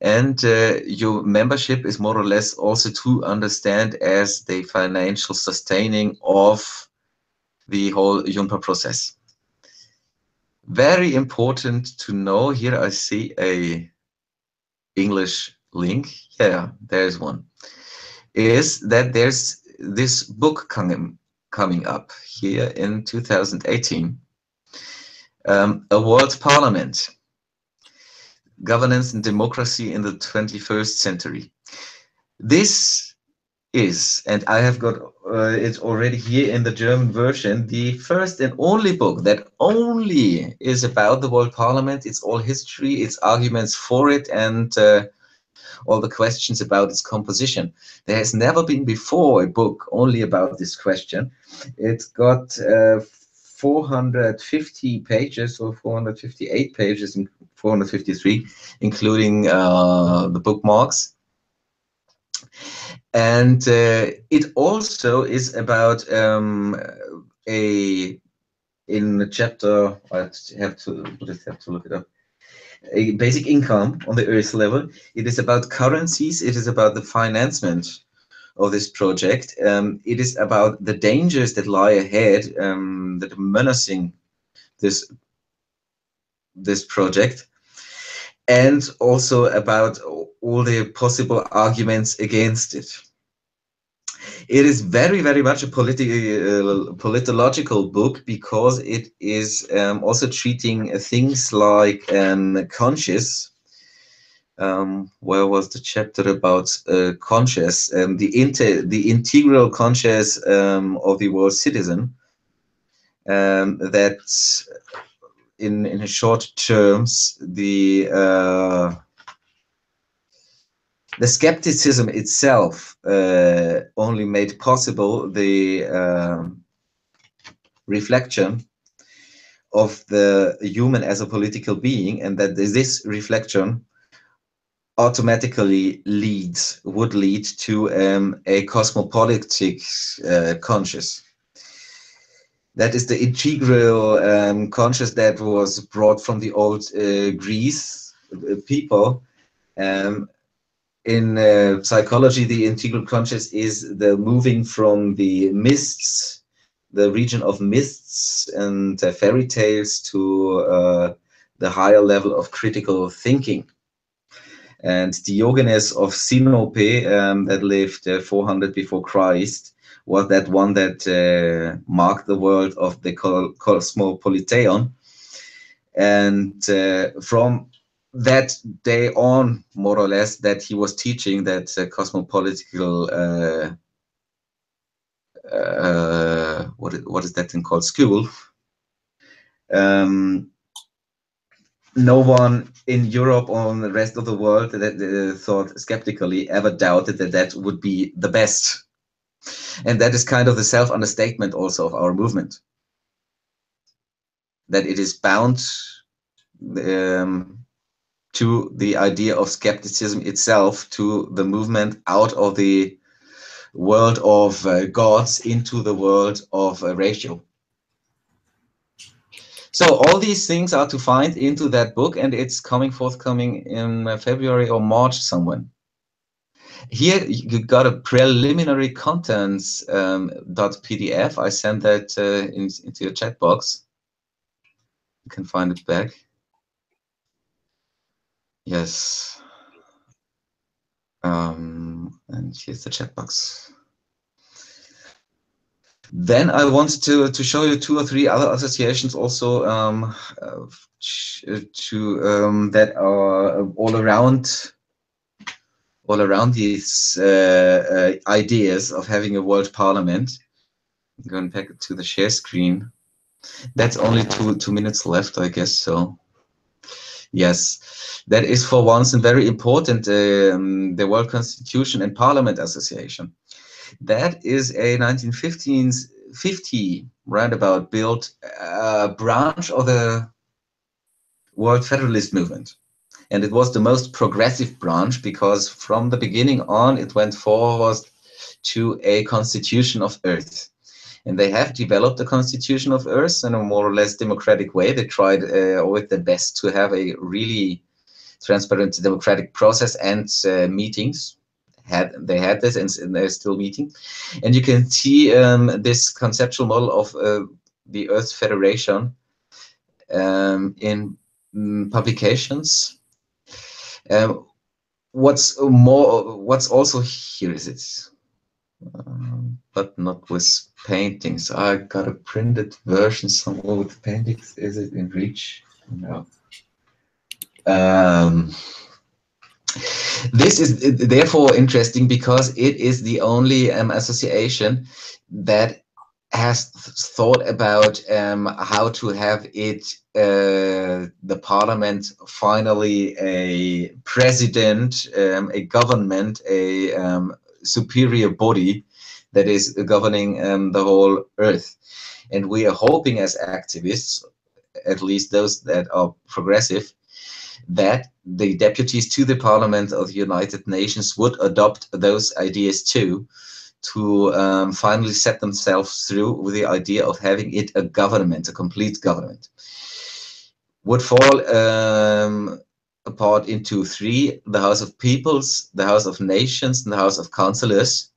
And uh, your membership is more or less also to understand as the financial sustaining of the whole UNPA process. Very important to know, here I see a English link, yeah, there's one, is that there's this book coming, coming up here in 2018 um, a world parliament, governance and democracy in the 21st century. This is, and I have got uh, it already here in the German version, the first and only book that only is about the world parliament, its all history, its arguments for it, and uh, all the questions about its composition. There has never been before a book only about this question. It's got uh, 450 pages or 458 pages and 453, including uh, the bookmarks. And uh, it also is about um, a, in the chapter, I have to, just have to look it up, a basic income on the earth level. It is about currencies. It is about the financement of this project. Um, it is about the dangers that lie ahead um, that are menacing this this project, and also about all the possible arguments against it. It is very, very much a politi uh, politological book because it is um, also treating things like um, conscious um, where was the chapter about uh, conscious, and the inter the integral conscious um, of the world citizen, um, that in in short terms the uh, the skepticism itself uh, only made possible the um, reflection of the human as a political being, and that this reflection automatically leads would lead to um, a cosmopolitic uh, conscious. That is the integral um, conscious that was brought from the old uh, Greece uh, people. Um, in uh, psychology, the integral conscious is the moving from the mists, the region of mists and uh, fairy tales to uh, the higher level of critical thinking. And Diogenes of Sinope, um, that lived uh, 400 before Christ, was that one that uh, marked the world of the cosmopolitan. And uh, from that day on, more or less, that he was teaching that uh, cosmopolitical, uh, uh, what, what is that thing called, school, um, no one in Europe or the rest of the world that uh, thought skeptically ever doubted that that would be the best. And that is kind of the self understatement also of our movement. That it is bound um, to the idea of skepticism itself, to the movement out of the world of uh, gods into the world of uh, ratio. So all these things are to find into that book, and it's coming forthcoming in uh, February or March somewhere. Here you got a preliminary contents um, .pdf. I sent that uh, in, into your chat box. You can find it back. Yes. Um, and here's the chat box. Then I wanted to to show you two or three other associations also um, uh, to um, that are all around all around these uh, uh, ideas of having a world parliament. I'm going back to the share screen. That's only two two minutes left, I guess. So yes, that is for once and very important. Um, the World Constitution and Parliament Association. That is a 1950s 50 roundabout built a branch of the World Federalist Movement. And it was the most progressive branch because from the beginning on, it went forward to a constitution of Earth. And they have developed a constitution of Earth in a more or less democratic way. They tried uh, with the best to have a really transparent democratic process and uh, meetings had they had this and, and, they're still meeting and you can see um, this conceptual model of uh, the earth federation um, in um, publications um, what's more what's also here is it um, but not with paintings. I got a printed version somewhere with paintings. Is it in reach? No. Um, this is therefore interesting because it is the only um, association that has thought about um, how to have it, uh, the parliament, finally a president, um, a government, a um, superior body that is governing um, the whole earth. And we are hoping as activists, at least those that are progressive, that the deputies to the Parliament of the United Nations would adopt those ideas too, to um, finally set themselves through with the idea of having it a government, a complete government. Would fall um, apart into three, the House of Peoples, the House of Nations, and the House of counselors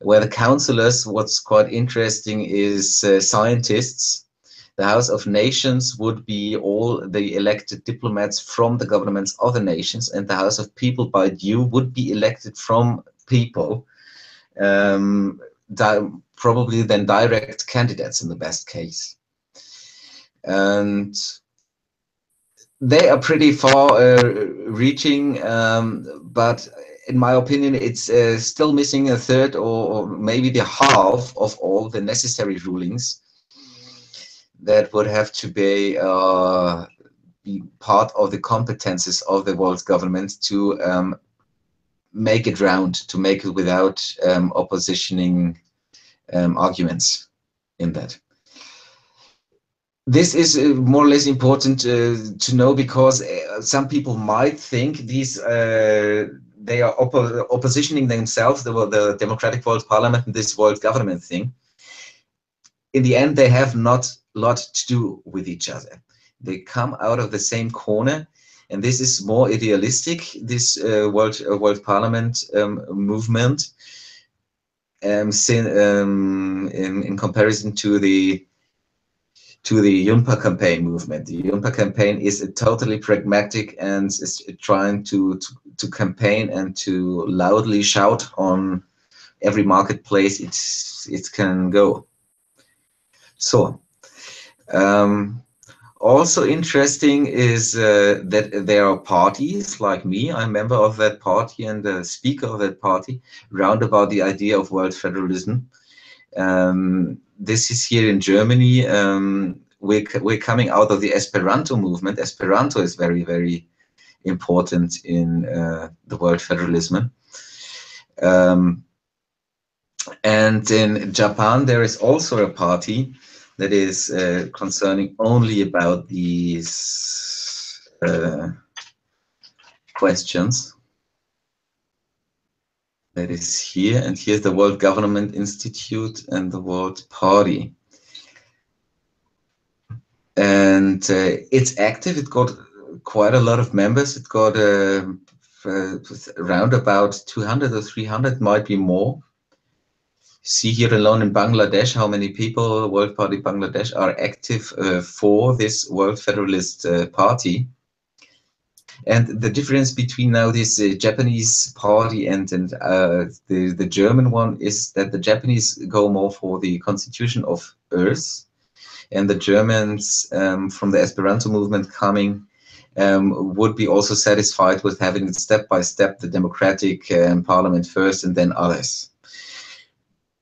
where the counselors what's quite interesting is uh, scientists, the House of Nations would be all the elected diplomats from the governments of the nations, and the House of People by Dieu would be elected from people, um, probably then direct candidates in the best case. And they are pretty far uh, reaching, um, but in my opinion, it's uh, still missing a third or, or, maybe the half of all the necessary rulings that would have to be, uh, be part of the competences of the world government to um, make it round, to make it without um, oppositioning um, arguments in that. This is uh, more or less important uh, to know because uh, some people might think these they are oppo oppositioning themselves the, the democratic world parliament and this world government thing. In the end they have not lot to do with each other. They come out of the same corner and this is more idealistic this uh, world uh, world parliament um, movement um, sin, um, in, in comparison to the to the UNPA campaign movement. The UNPA campaign is totally pragmatic and is trying to, to, to campaign and to loudly shout on every marketplace it, it can go. So, um, also interesting is uh, that there are parties like me, I'm a member of that party and a speaker of that party, round about the idea of world federalism. Um, this is here in Germany. Um, we're, we're coming out of the Esperanto movement. Esperanto is very, very important in uh, the world federalism. Um, and in Japan, there is also a party that is uh, concerning only about these uh, questions. That is here, and here's the World Government Institute and the World Party. And uh, it's active, it got quite a lot of members, it got uh, around about 200 or 300, might be more see here alone in Bangladesh how many people World Party Bangladesh are active uh, for this World Federalist uh, Party. And the difference between now this uh, Japanese party and, and uh, the, the German one is that the Japanese go more for the constitution of Earth and the Germans um, from the Esperanto movement coming um, would be also satisfied with having step by step the democratic um, parliament first and then others.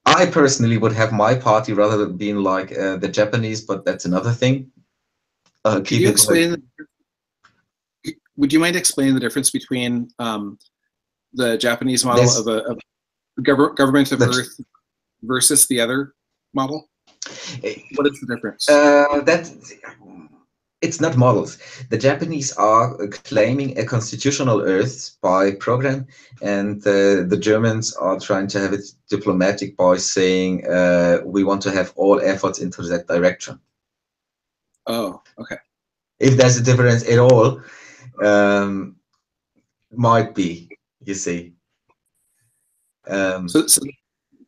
I personally would have my party rather than being like uh, the Japanese, but that's another thing. Uh, Could you explain? Would you mind explaining the difference between um, the Japanese model of a, of gov government of Earth versus the other model? Eh, what is the difference? Uh, that it's not models. The Japanese are claiming a constitutional Earth by program, and uh, the Germans are trying to have it diplomatic by saying uh, we want to have all efforts into that direction. Oh, okay. If there's a difference at all, um, might be, you see. Um, so, so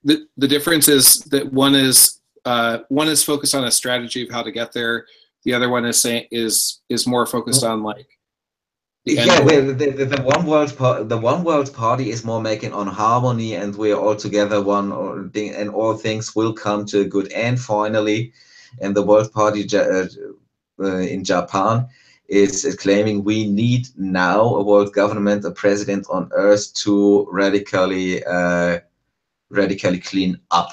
the, the difference is that one is uh, one is focused on a strategy of how to get there, the other one is saying is is more focused on like yeah the, the, the, one world part the one world party is more making on harmony and we're all together one or thing and all things will come to a good end finally. And the world party uh, uh, in japan is claiming we need now a world government a president on earth to radically uh, radically clean up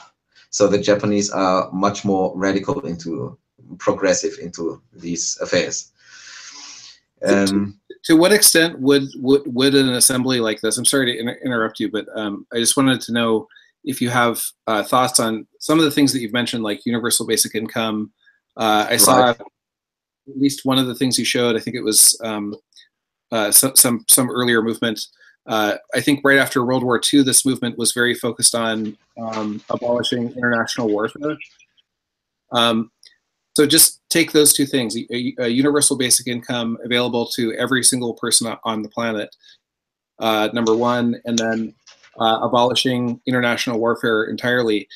so the japanese are much more radical into progressive into these affairs. Um, to, to, what extent would, would would an assembly like this? I'm sorry to inter interrupt you, but um, I just wanted to know if you have uh, thoughts on some of the things that you've mentioned, like universal basic income. Uh, I saw at least one of the things you showed. I think it was um, uh, some some some earlier movement. Uh, I think right after World War II, this movement was very focused on um, abolishing international warfare. Um, so just take those two things, a, a, universal basic income available to every single person on the planet, uh, number one, and then uh, abolishing international warfare entirely.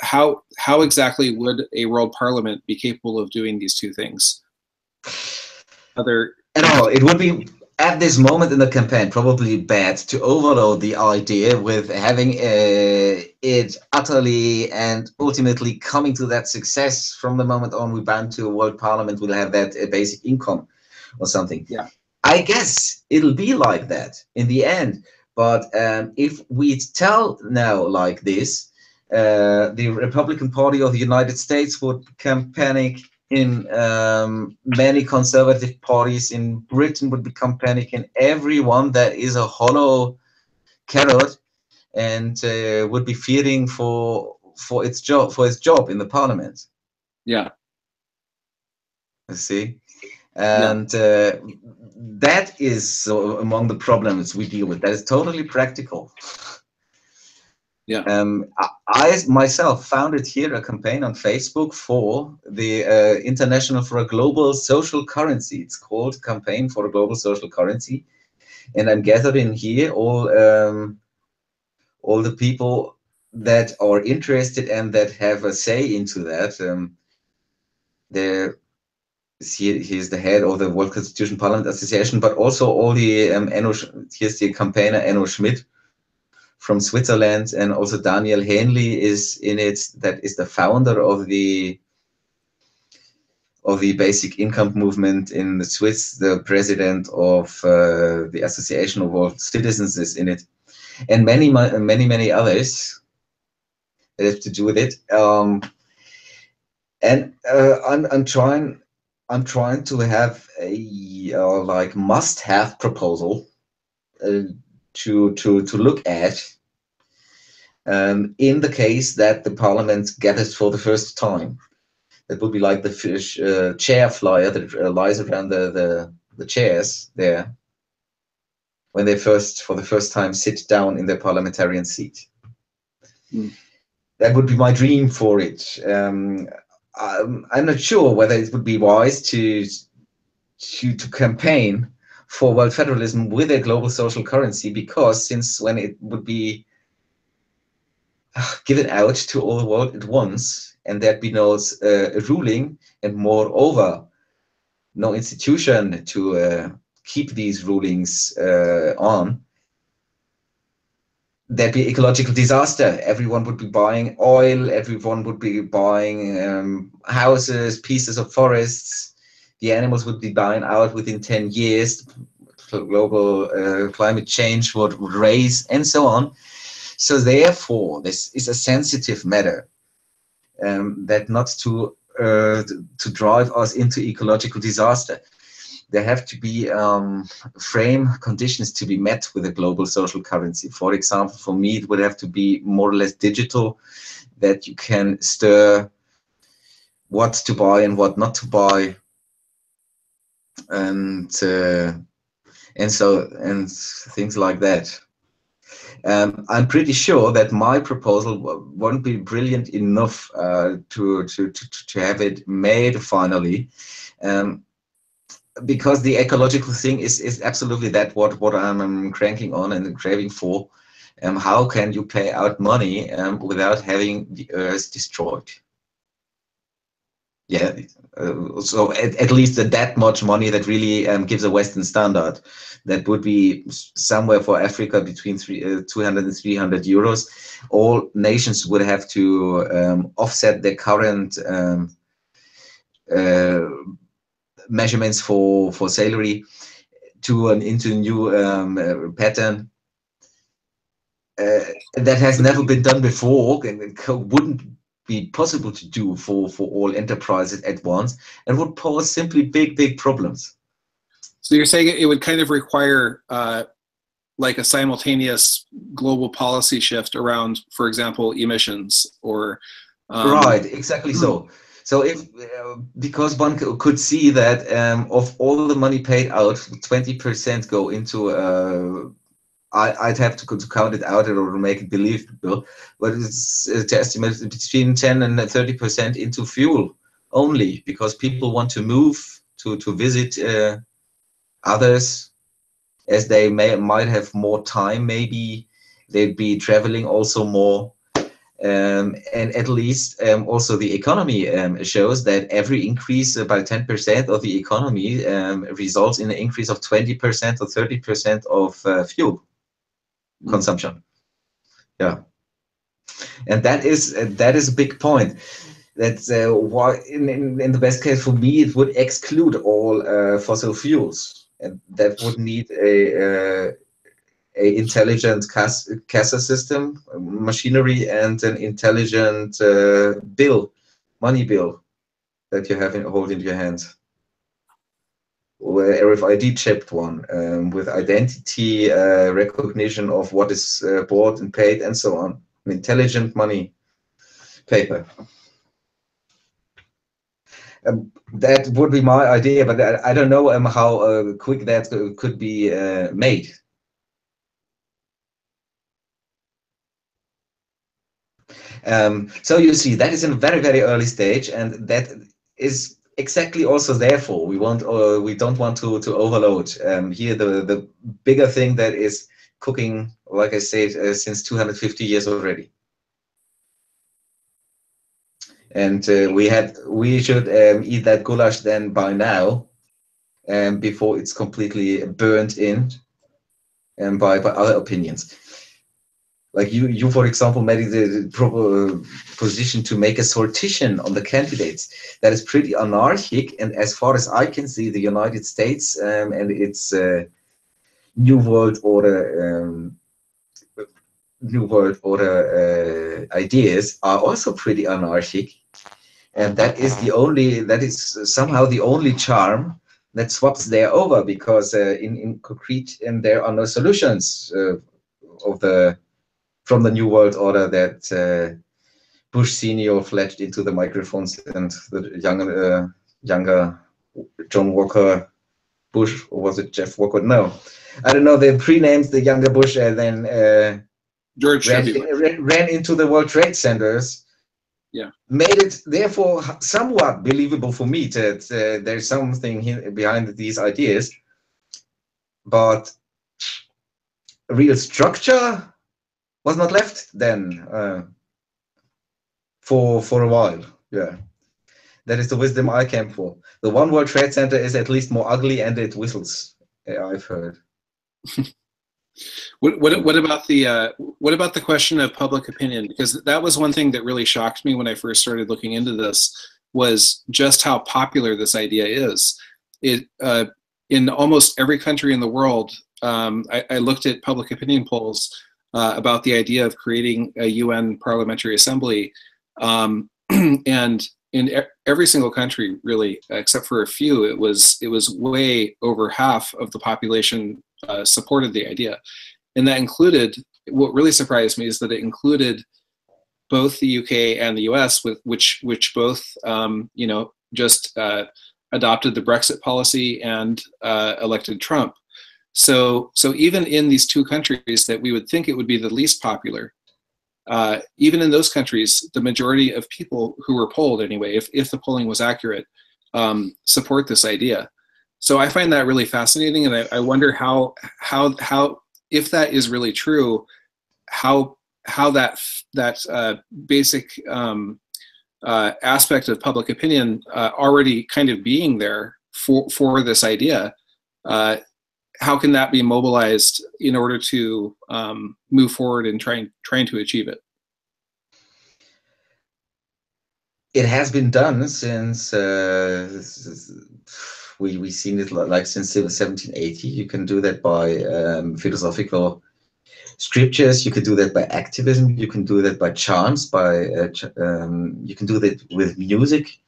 How, how exactly would a world parliament be capable of doing these two things? Other at all. It would be at this moment in the campaign probably bad to overload the idea with having uh, it utterly and ultimately coming to that success from the moment on we bound to a world parliament will have that uh, basic income or something yeah i guess it'll be like that in the end but um, if we tell now like this uh, the republican party of the united states would become panic in um, many conservative parties in Britain would become panic and everyone that is a hollow carrot and uh, would be fearing for for its job for its job in the parliament. Yeah. You see, and uh, that is among the problems we deal with. That is totally practical. Yeah. Um, I, myself founded here a campaign on Facebook for the uh, International for a Global Social Currency. It's called Campaign for a Global Social Currency, and I'm gathering here all um, all the people that are interested and that have a say into that. Um, there, here, he's the head of the World Constitution Parliament Association, but also all the um, Enno, here's the campaigner Enno Schmidt from Switzerland, and also Daniel Häni is in it. That is the founder of the of the basic income movement in the Swiss. The president of uh, the Association of World Citizens is in it, and many many many others that have to do with it. Um, and uh, I'm I'm trying I'm trying to have a uh, like must-have proposal uh, to to to look at um, in the case that the parliament gathers for the first time. That would be like the fish, uh, chair flyer that uh, lies around the, the the chairs there when they first for the first time sit down in their parliamentarian seat. Mm. That would be my dream for it. Um, I'm, I'm not sure whether it would be wise to to to campaign for world federalism with a global social currency because since when it would be given out to all the world at once and there'd be no uh, ruling and moreover no institution to uh, keep these rulings uh, on there'd be ecological disaster. Everyone would be buying oil. Everyone would be buying um, houses, pieces of forests. The animals would be dying out within 10 years. Global uh, climate change would, raise and so on. So therefore, this is a sensitive matter um, that not to uh, to drive us into ecological disaster there have to be um, frame conditions to be met with a global social currency. For example, for me, it would have to be more or less digital, that you can stir what to buy and what not to buy, and uh, and so and things like that. Um, I'm pretty sure that my proposal won't be brilliant enough uh, to, to, to, to have it made finally. Um, because the ecological thing is is absolutely that what what I'm cranking on and craving for. Um, how can you pay out money um, without having the earth destroyed? Yeah, uh, so at, at least that much money that really um, gives a Western standard. That would be somewhere for Africa between three, uh, 200 and 300 euros. All nations would have to um, offset their current um, uh, measurements for for salary to an into a new um, uh, pattern uh, that has never been done before and wouldn't be possible to do for for all enterprises at once and would pose simply big big problems so you're saying it would kind of require uh, like a simultaneous global policy shift around for example emissions or um, right exactly so so if uh, because one could see that um, of all the money paid out, twenty percent go into. Uh, I, would have to, to count it out or make it believable, but it's uh, to estimate between ten and thirty percent into fuel only because people want to move to to visit uh, others as they may might have more time maybe they'd be traveling also more um, and at least um, also the economy um, shows that every increase by 10% of the economy um, results in an increase of 20% or 30% of uh, fuel. Consumption. Yeah, and that is that is a big point. That's uh, why in, in, in the best case for me it would exclude all uh, fossil fuels, and that would need a uh, a intelligent CAS, CASA system, machinery, and an intelligent uh, bill, money bill that you have in, hold in your hands. RFID chipped one um, with identity uh, recognition of what is uh, bought and paid and so on. Intelligent money paper. Um, that would be my idea, but I, I don't know um, how uh, quick that could be uh, made. Um, so you see, that is in a very, very early stage, and that is exactly also therefore we want or we don't want to to overload. Um, here the the bigger thing that is cooking like i said uh, since 250 years already. And uh, we had we should um, eat that goulash then by now um, before it's completely burnt in and by, by other opinions like you, you for example, made the proper position to make a sortition on the candidates. That is pretty anarchic. And as far as I can see, the United States um, and its uh, New World Order, um, New World Order uh, ideas are also pretty anarchic. And that is the only, that is somehow the only charm that swaps there over because uh, in, in concrete, and there are no solutions uh, of the from the New World Order that uh, Bush Senior fledged into the microphones and the younger, uh, younger John Walker Bush, or was it Jeff Walker? No, I don't know. They pre-named the younger Bush and then uh, George ran, ran, ran, into the World Trade Centers. Yeah, made it therefore somewhat believable for me that uh, there's something behind these ideas, but real structure was not left then uh, for for a while. Yeah, that is the wisdom I came for. The One World Trade Center is at least more ugly and it whistles. I've heard. what, what what about the uh, what about the question of public opinion? Because that was one thing that really shocked me when I first started looking into this was just how popular this idea is. It uh, in almost every country in the world. Um, I, I looked at public opinion polls uh, about the idea of creating a UN Parliamentary Assembly. Um, and in every single country, really, except for a few, it was it was way over half of the population uh, supported the idea, and that included. What really surprised me is that it included both the UK and the US, with which which both um, you know just uh, adopted the Brexit policy and uh, elected Trump. So, so even in these two countries that we would think it would be the least popular, uh, even in those countries, the majority of people who were polled anyway, if, if the polling was accurate, um, support this idea. So I find that really fascinating, and I, I wonder how how how if that is really true, how how that that uh, basic um, uh, aspect of public opinion uh, already kind of being there for for this idea uh, how can that be mobilized in order to um, move forward and trying trying to achieve it? It has been done since uh, we we seen it like since 1780. You can do that by um, philosophical scriptures. You can do that by activism. You can do that by chants. By uh, um, you can do that with music.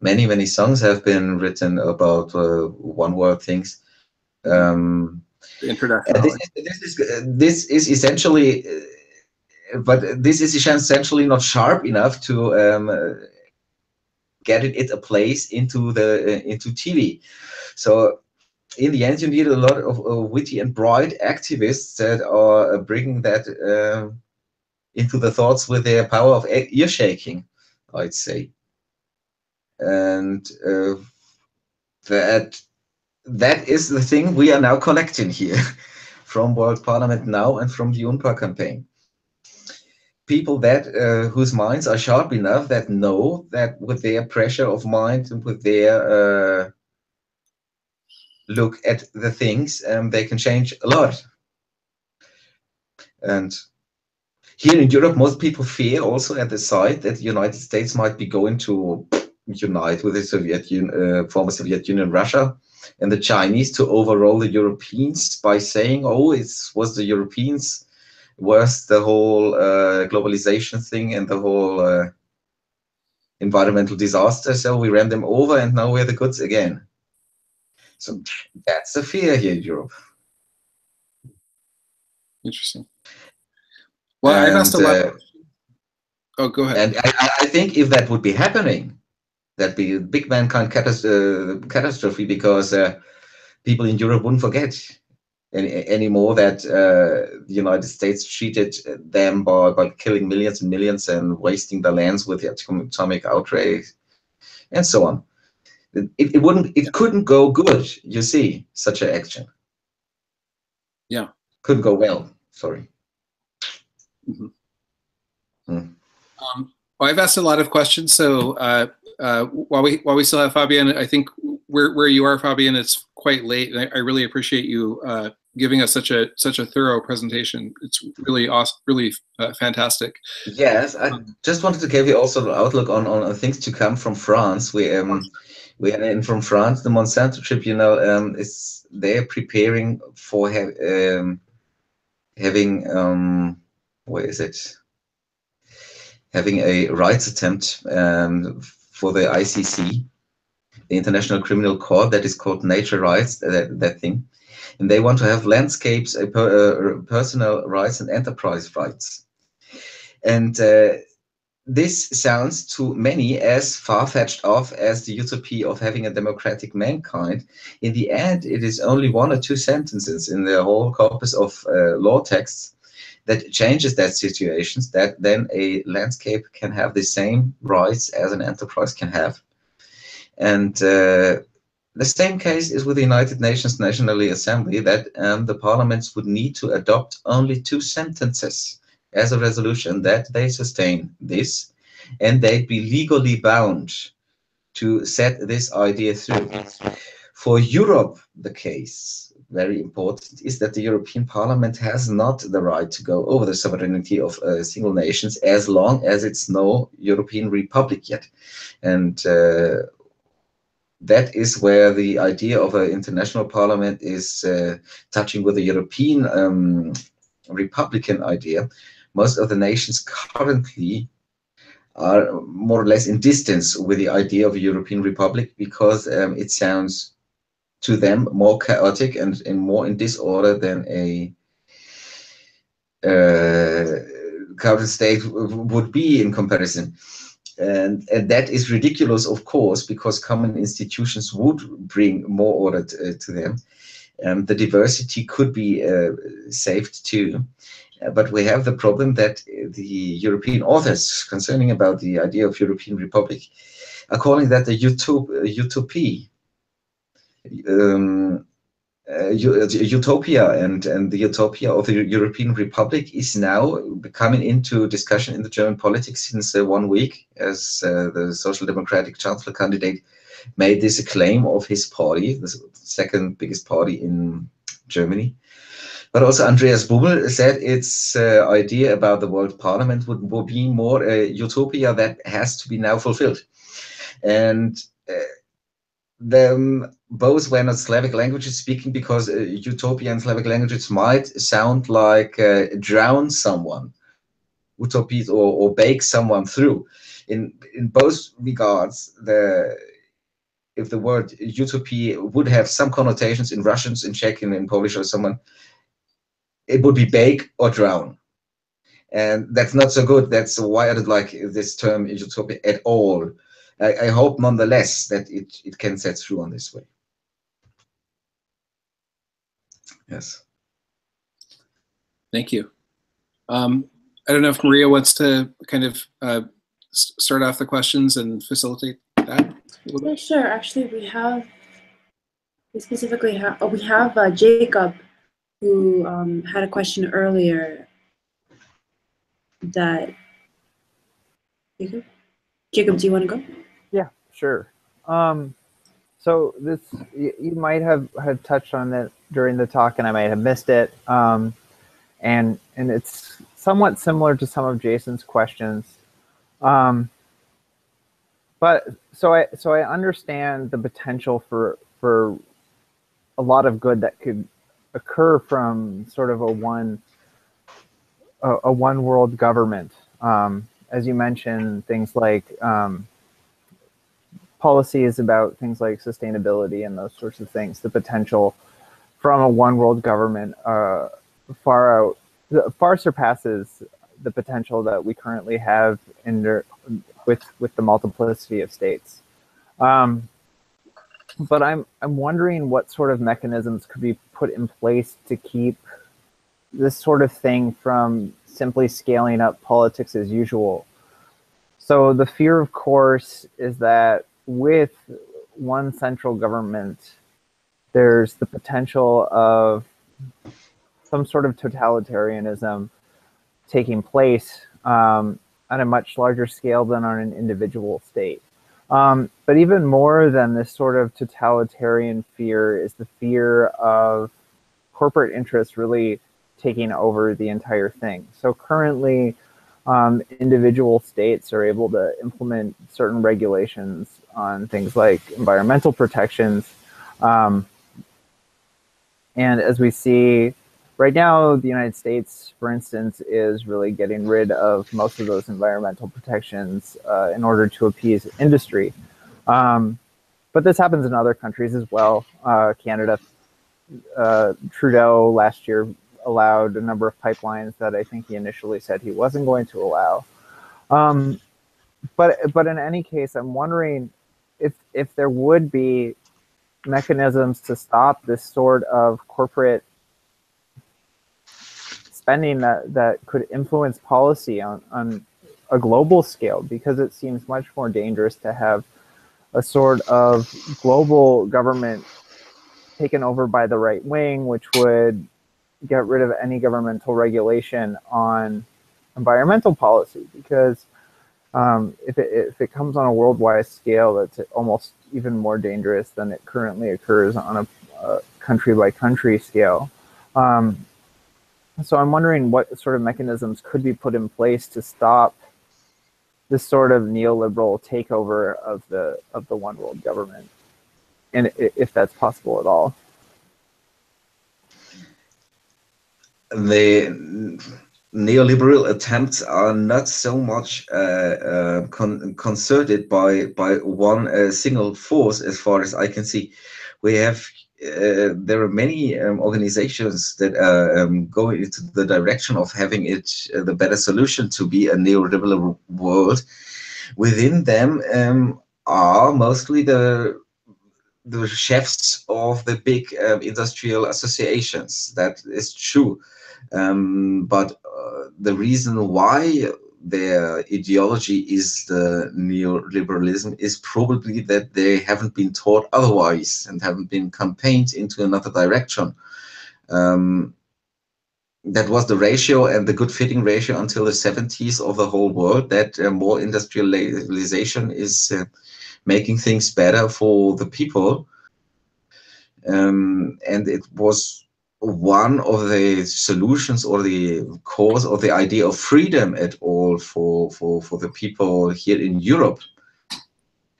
Many many songs have been written about uh, one world things um, Introduction. This is, this is, this is essentially, uh, but this is essentially not sharp enough to um, get it, it a place into the uh, into TV. So in the end, you need a lot of uh, witty and bright activists that are uh, bringing that uh, into the thoughts with their power of ear shaking, I'd say. And uh, that that is the thing we are now collecting here from World Parliament Now and from the UNPA campaign. People that uh, whose minds are sharp enough that know that with their pressure of mind and with their uh, look at the things, um, they can change a lot. And here in Europe, most people fear also at the side that the United States might be going to unite with the Soviet Union, uh, former Soviet Union, Russia, and the Chinese to overrule the Europeans by saying, "Oh, it was the Europeans, was the whole uh, globalization thing and the whole uh, environmental disaster. So we ran them over, and now we're the goods again." So that's the fear here in Europe. Interesting. Well, and, I asked a lot. Uh, oh, go ahead. And I, I think if that would be happening, That'd be a big mankind catas- uh, catastrophe because uh, people in Europe wouldn't forget any, anymore that uh, the United States treated them by, by killing millions and millions and wasting the lands with the atomic outrage and so on. It, it wouldn't, it couldn't go good, you see, such an action. Yeah. Couldn't go well, sorry. Mhm. Hmm. Um, well, I've asked a lot of questions, so uh, uh, while we while we still have Fabian, I think where where you are, Fabian, it's quite late, and I, I really appreciate you uh, giving us such a such a thorough presentation. It's really awesome, really uh, fantastic. Yes, I just wanted to give you also an outlook on, on things to come from France. We um we had in from France the Monsanto Tribunal um is they're preparing for ha um, having um what is it having a rights attempt um, for the ICC, the International Criminal Court that is called Nature Rights that, that thing, and they want to have landscapes, uh, per, uh, personal rights and enterprise rights, and. Uh, this sounds to many as far-fetched off as the utopia of having a democratic mankind. In the end, it is only one or two sentences in the whole corpus of uh, law texts that changes that situations that then a landscape can have the same rights as an enterprise can have. And uh, the same case is with the United Nations National Assembly that um, the parliaments would need to adopt only two sentences as a resolution that they sustain this and they'd be legally bound to set this idea through. For Europe, the case, very important, is that the European Parliament has not the right to go over the sovereignty of uh, single nations as long as it's no European Republic yet. And uh, that is where the idea of an international parliament is uh, touching with the European um, Republican idea most of the nations currently are more or less in distance with the idea of a European Republic because um, it sounds to them more chaotic and, and more in disorder than a uh, state would be in comparison. And, and that is ridiculous, of course, because common institutions would bring more order to, uh, to them. Um, the diversity could be uh, saved too. Uh, but we have the problem that the European authors concerning about the idea of European Republic are calling that the utop utopia, um, uh, utopia, and and the utopia of the European Republic is now coming into discussion in the German politics since uh, one week, as uh, the Social Democratic Chancellor candidate made this a claim of his party, the second biggest party in Germany. But also Andreas Bummel said its uh, idea about the world parliament would, would be more a utopia that has to be now fulfilled. And uh, them both were not Slavic languages speaking because uh, utopia and Slavic languages might sound like uh, drown someone, utopias, or, or bake someone through. In in both regards, the if the word utopia would have some connotations in Russians, in Czech, and in Polish, or someone, it would be bake or drown. And that's not so good. That's why I don't like this term utopia at all. I, I hope nonetheless that it, it can set through on this way. Yes. Thank you. Um, I don't know if Maria wants to kind of uh, start off the questions and facilitate that. Yeah, sure. Actually, we have we specifically have oh, we have uh, Jacob who um, had a question earlier that Jacob Jacob, do you want to go? Sure. Um, so this you, might have have touched on it during the talk, and I might have missed it. Um, and and it's somewhat similar to some of Jason's questions. Um, but so I so I understand the potential for for a lot of good that could occur from sort of a one a, a one world government. Um, as you mentioned, things like um, policies about things like sustainability and those sorts of things. The potential from a one world government uh, far out far surpasses the potential that we currently have in with with the multiplicity of states. Um, but I'm I'm wondering what sort of mechanisms could be put in place to keep this sort of thing from simply scaling up politics as usual. So the fear, of course, is that with one central government, there's the potential of some sort of totalitarianism taking place um, on a much larger scale than on an individual state. Um, but even more than this sort of totalitarian fear is the fear of corporate interests really taking over the entire thing. So currently, um, individual states are able to implement certain regulations on things like environmental protections. Um, and as we see right now, the United States, for instance, is really getting rid of most of those environmental protections uh, in order to appease industry. Um, but this happens in other countries as well. Uh, Canada, uh, Trudeau last year allowed a number of pipelines that I think he initially said he wasn't going to allow. Um, but but in any case, I'm wondering if if there would be mechanisms to stop this sort of corporate spending that, that could influence policy on, on a global scale because it seems much more dangerous to have a sort of global government taken over by the right wing, which would get rid of any governmental regulation on environmental policy. Because um, if, it, if it comes on a worldwide scale, that's almost even more dangerous than it currently occurs on a, country by country scale. Um, so I'm wondering what sort of mechanisms could be put in place to stop this sort of neoliberal takeover of the of the one world government, and if that's possible at all. The neoliberal attempts are not so much uh, uh, con concerted by by one uh, single force, as far as I can see. We have uh, there are many um, organizations that are um, going into the direction of having it uh, the better solution to be a neoliberal world. Within them um, are mostly the the chefs of the big um, industrial associations. That is true, um, but uh, the reason why their ideology is the neoliberalism is probably that they haven't been taught otherwise and haven't been campaigned into another direction. Um, that was the ratio and the good fitting ratio until the 70s of the whole world that uh, more industrialization is uh, making things better for the people. Um, and it was one of the solutions or the cause of the idea of freedom at all for for for the people here in Europe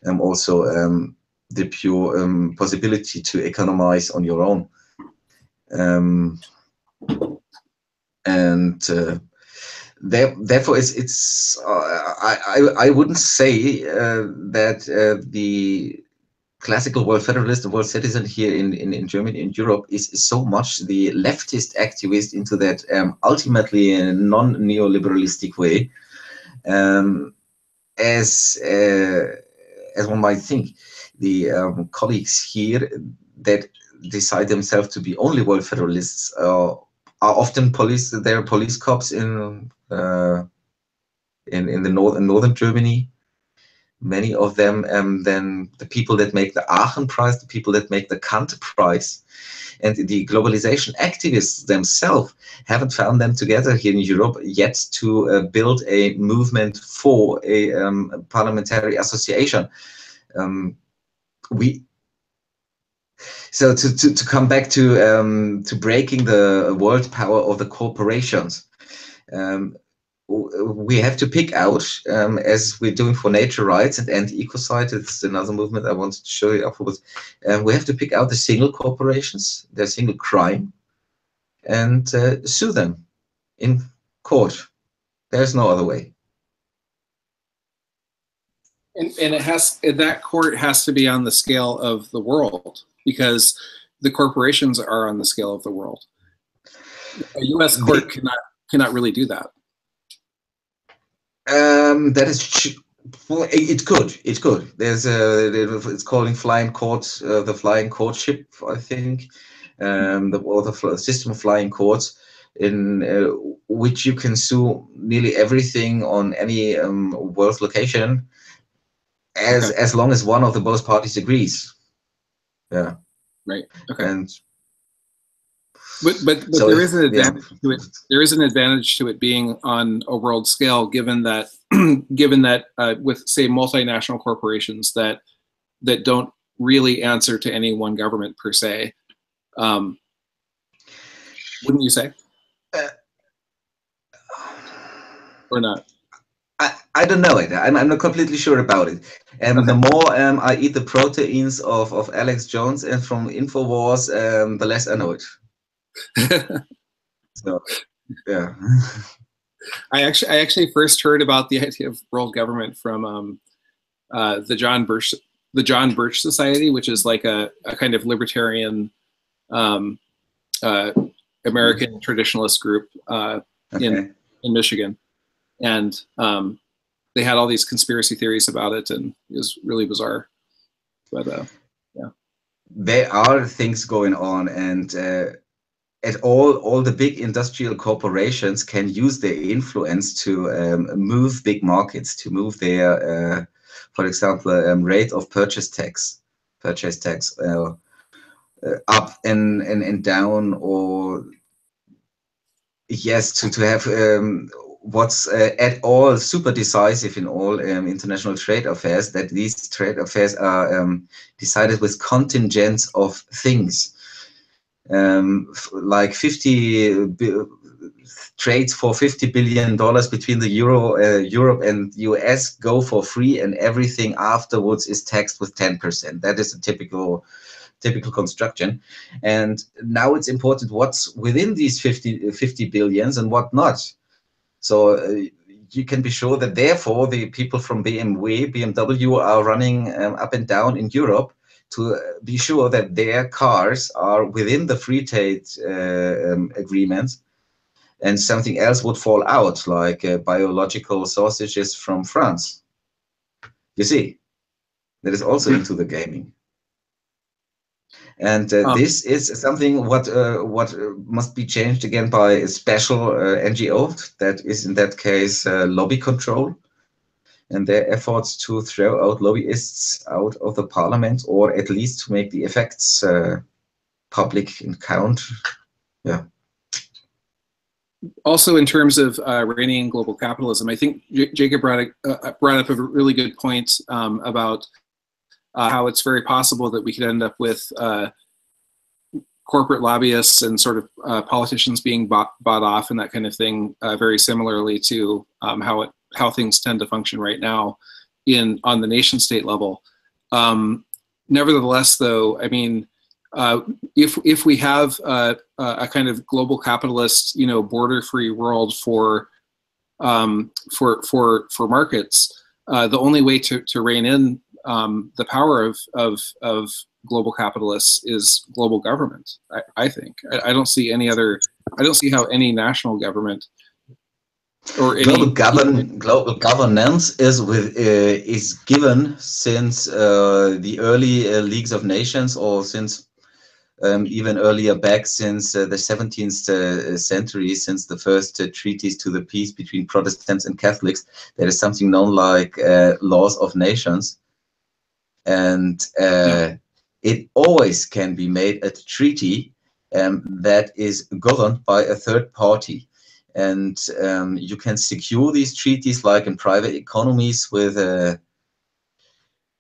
and um, also um, the pure um, possibility to economize on your own. Um, and uh, there, therefore it's it's uh, I, I I wouldn't say uh, that uh, the classical world federalist world citizen here in, in, in Germany and Europe is, is so much the leftist activist into that um, ultimately non-neoliberalistic way um, as uh, as one might think. The um, colleagues here that decide themselves to be only world federalists uh, are often police. They're police cops in uh, in in the north in northern Germany many of them um, then the people that make the Aachen Prize, the people that make the Kant Prize, and the globalization activists themselves haven't found them together here in Europe yet to uh, build a movement for a um, parliamentary association. Um, we so to, to, to come back to um, to breaking the world power of the corporations. Um, we have to pick out, um, as we're doing for nature rights and anti-ecocide, it's another movement I wanted to show you afterwards. Um, we have to pick out the single corporations, their single crime, and uh, sue them in court. There's no other way. And, and it has that court has to be on the scale of the world because the corporations are on the scale of the world. A U.S. court cannot cannot really do that. Um, that is Well, it could. It could. There's a. It's calling flying court. Uh, the flying courtship, I think, um, the or the system of flying courts, in uh, which you can sue nearly everything on any um, world location, as Okay. as long as one of the both parties agrees. Yeah. Right. Okay. And But but, but so there is an yeah. advantage to it. There is an advantage to it being on a world scale, given that given that uh, with say multinational corporations that that don't really answer to any one government per se. Um, wouldn't you say? Uh, or not? I, I don't know it. I'm, I'm not completely sure about it. And the more um, I eat the proteins of, of Alex Jones and from Infowars, um, the less I know it. So, yeah. I actually I actually first heard about the idea of world government from um, uh, the John Birch the John Birch Society, which is like a, a kind of libertarian um, uh, American traditionalist group uh, Okay. in in Michigan, and um, they had all these conspiracy theories about it, and it was really bizarre. But uh, there are things going on and uh, at all all the big industrial corporations can use their influence to um, move big markets to move their uh, for example um, rate of purchase tax purchase tax uh, uh, up and, and and down or yes to to have um, what's uh, at all super decisive in all um, international trade affairs that these trade affairs are um, decided with contingents of things um, like 50 bi- trades for 50 billion dollars between the euro uh, europe and us go for free and everything afterwards is taxed with 10% that is a typical typical construction. And now it's important what's within these 50 50 billions and what not. So uh, you can be sure that therefore the people from BMW, BMW are running um, up and down in Europe to uh, be sure that their cars are within the free trade uh, um, agreement and something else would fall out like uh, biological sausages from France. You see, that is also into the gaming. And uh, Um, this is something what uh, what uh, must be changed again by a special uh, NGO that is in that case uh, lobby control, and their efforts to throw out lobbyists out of the parliament or at least to make the effects uh, public and count. Yeah. Also in terms of uh, global capitalism, I think J- Jacob brought, a, uh, brought up a really good point um, about uh, how it's very possible that we could end up with uh, corporate lobbyists and sort of uh, politicians being bought, bought off and that kind of thing, uh, very similarly to um, how it how things tend to function right now in on the nation state level. Um, nevertheless, though, I mean, uh, if if we have a kind of global capitalist, you know, border-free world for um, for for for markets, uh, the only way to, to rein in um, the power of, of of global capitalists is global government. I, I think I, I don't see any other. I don't see how any national government or any global govern global governance is with uh, is given since uh, the early uh, leagues of nations or since um, even earlier back since uh, the 17th uh, century since the first uh, treaties to the peace between protestants and catholics. There is something known like uh, laws of nations. And uh, it always can be made a treaty um, that is governed by a third party and um, you can secure these treaties like in private economies with uh,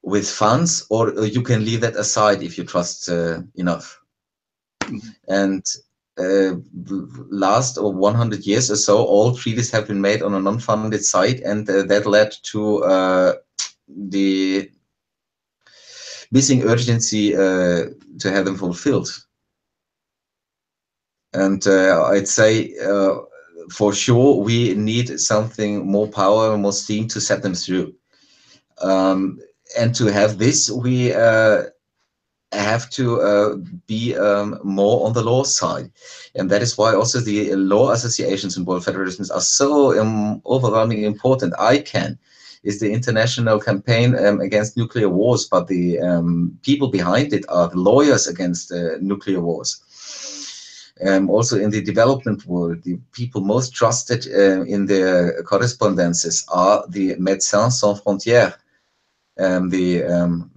with funds or you can leave that aside if you trust uh, enough. And uh, last or 100 years or so all treaties have been made on a non-funded site and uh, that led to uh, the missing urgency uh, to have them fulfilled. And i'd say for sure we need something more power and more steam to set them through. Um, and to have this we uh, have to uh, be um, more on the law side. And that is why also the law associations in world federalisms are so um, overwhelmingly important. ICAN is the international campaign um, against nuclear wars, but the um, people behind it are the lawyers against uh, nuclear wars. Um, also in the development world, the people most trusted uh, in their correspondences are the Médecins Sans Frontières, um, the um,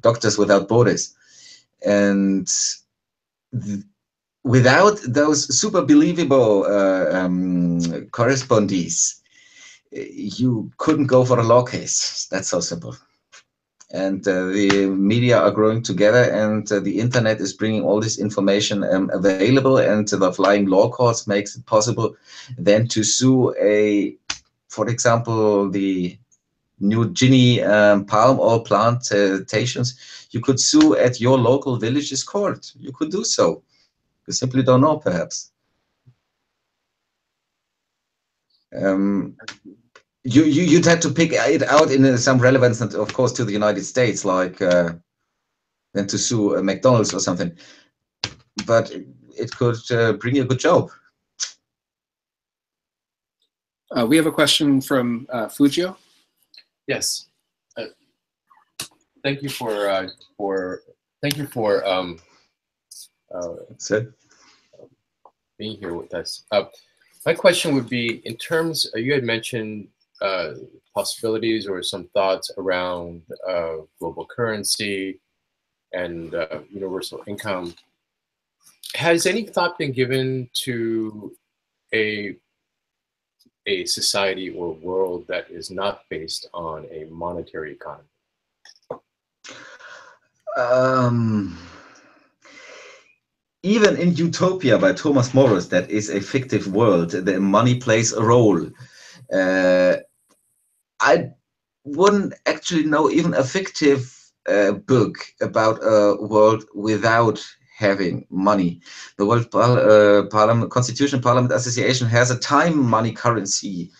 Doctors Without Borders. And th without those super believable uh, um, correspondees, you couldn't go for a law case. That's so simple. And uh, the media are growing together, and uh, the internet is bringing all this information um, available. And the flying law courts makes it possible then to sue a, for example, the New Guinea um, palm oil plantations. You could sue at your local village's court. You could do so. You simply don't know, perhaps. Um, you, you you'd have to pick it out in some relevance, of course, to the United States, like uh, than to sue a McDonald's or something. But it could uh, bring you a good job. Uh, we have a question from uh, Fujio. Yes. Uh, thank you for uh, for thank you for um, uh, being here with us. Uh, my question would be in terms, uh, you had mentioned uh, possibilities or some thoughts around uh, global currency and uh, universal income. Has any thought been given to a a society or world that is not based on a monetary economy? Um, even in Utopia by Thomas Morris, that is a fictive world, the money plays a role. Uh, I wouldn't actually know even a fictive uh, book about a world without having money. The World uh, Parliament, Constitution Parliament Association has a time money currency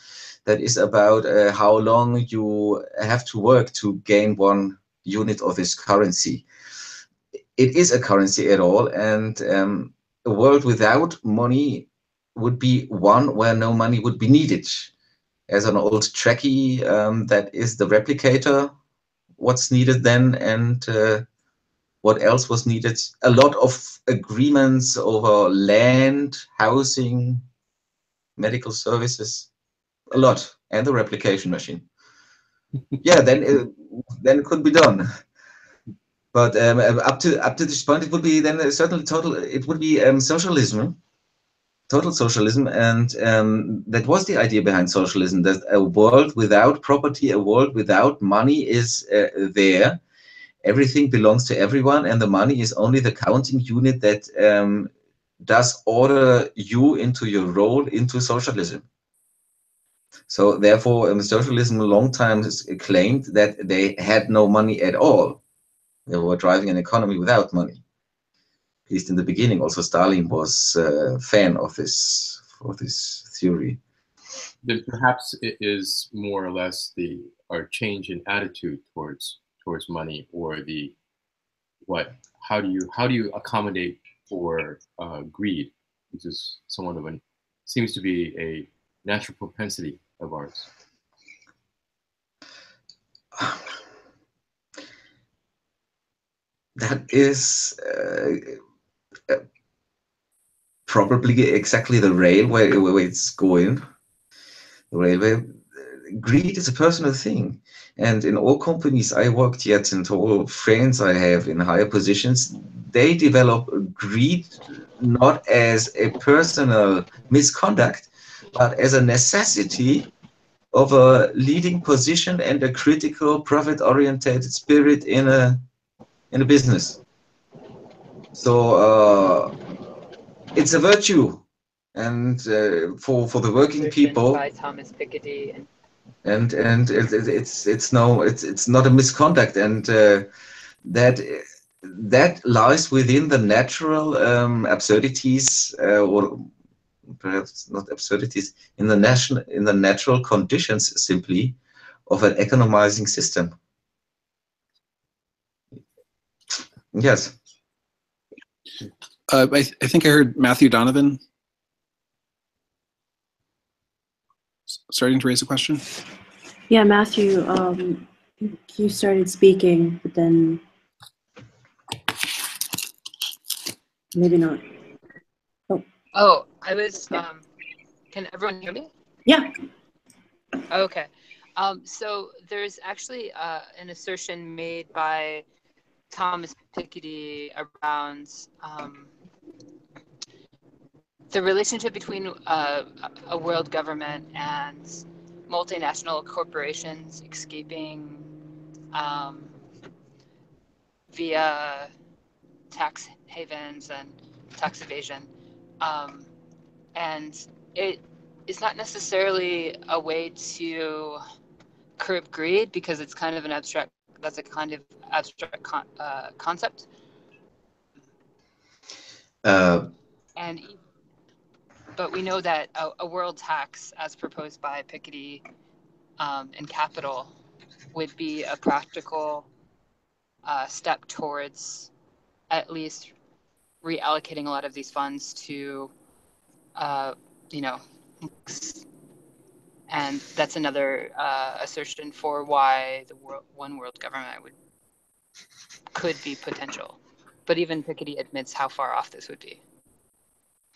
that is about uh, how long you have to work to gain one unit of this currency it is a currency at all. And um, a world without money would be one where no money would be needed. As an old Trekkie, um, that is the replicator, what's needed then, and uh, what else was needed. A lot of agreements over land, housing, medical services, a lot, and the replication machine. yeah, then it, then it could be done. But um, uh, up to up to this point, it would be then certainly total. It would be um, socialism, total socialism, and um, that was the idea behind socialism. That a world without property, a world without money, is uh, there. Everything belongs to everyone, and the money is only the counting unit that um, does order you into your role into socialism. So therefore, um, socialism long time claimed that they had no money at all they were driving an economy without money. At least in the beginning, also Stalin was a fan of this of this theory. Then perhaps it is more or less the our change in attitude towards towards money, or the what? How do you how do you accommodate for uh, greed, which is somewhat of an seems to be a natural propensity of ours. that is uh, uh, probably exactly the railway where it's going. The railway greed is a personal thing, and in all companies I worked yet, and all friends I have in higher positions, they develop greed not as a personal misconduct, but as a necessity of a leading position and a critical profit-oriented spirit in a in a business. So uh, it's a virtue, and uh, for for the working people. By Thomas Piketty. And and, and it, it, it's it's no it's it's not a misconduct, and uh, that that lies within the natural um, absurdities uh, or perhaps not absurdities in the national in the natural conditions simply of an economizing system. Yes. Uh, I, th I think I heard Matthew Donovan starting to raise a question. Yeah, Matthew, um, you started speaking, but then maybe not. Oh, I was. Um, can everyone hear me? Yeah. Okay. Um, so there's actually uh, an assertion made by Thomas Piketty around um, the relationship between uh, a world government and multinational corporations escaping um, via tax havens and tax evasion. Um, and it is not necessarily a way to curb greed because it's kind of an abstract, that's a kind of abstract con- uh, concept. Uh, and but we know that a, a, world tax, as proposed by Piketty um, and Capital, would be a practical uh, step towards at least reallocating a lot of these funds to, uh, you know, and that's another uh, assertion for why the world, one world government would could be potential. But even Piketty admits how far off this would be.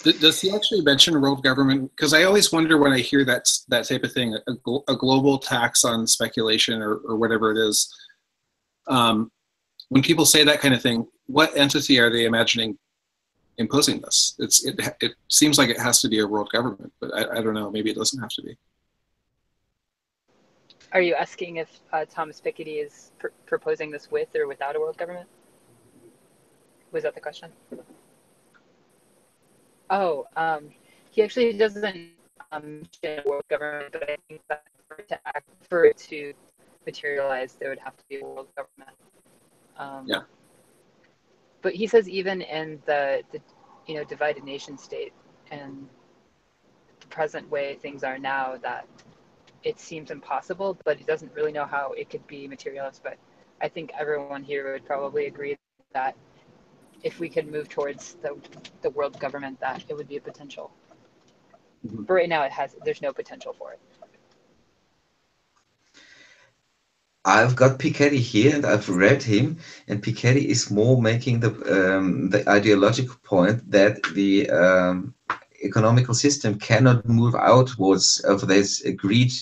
Does he actually mention world government? Because I always wonder when I hear that that type of thing, a, a global tax on speculation or, or whatever it is. Um, when people say that kind of thing, what entity are they imagining imposing this? It's it it seems like it has to be a world government, but I, I don't know. Maybe it doesn't have to be. Are you asking if uh, Thomas Piketty is pr- proposing this with or without a world government? Was that the question? Oh, um, he actually doesn't um, world government, but I think that for it to act, for it to materialize, there would have to be a world government. Um, yeah. But he says even in the, the you know divided nation state and the present way things are now, that it seems impossible, but he doesn't really know how it could be materialized. But I think everyone here would probably agree that if we could move towards the, the world government, that it would be a potential. Mm-hmm. But right now, it has there's no potential for it. I've got Piketty here, and I've read him, and Piketty is more making the um, the ideological point that the um, economical system cannot move outwards of this agreed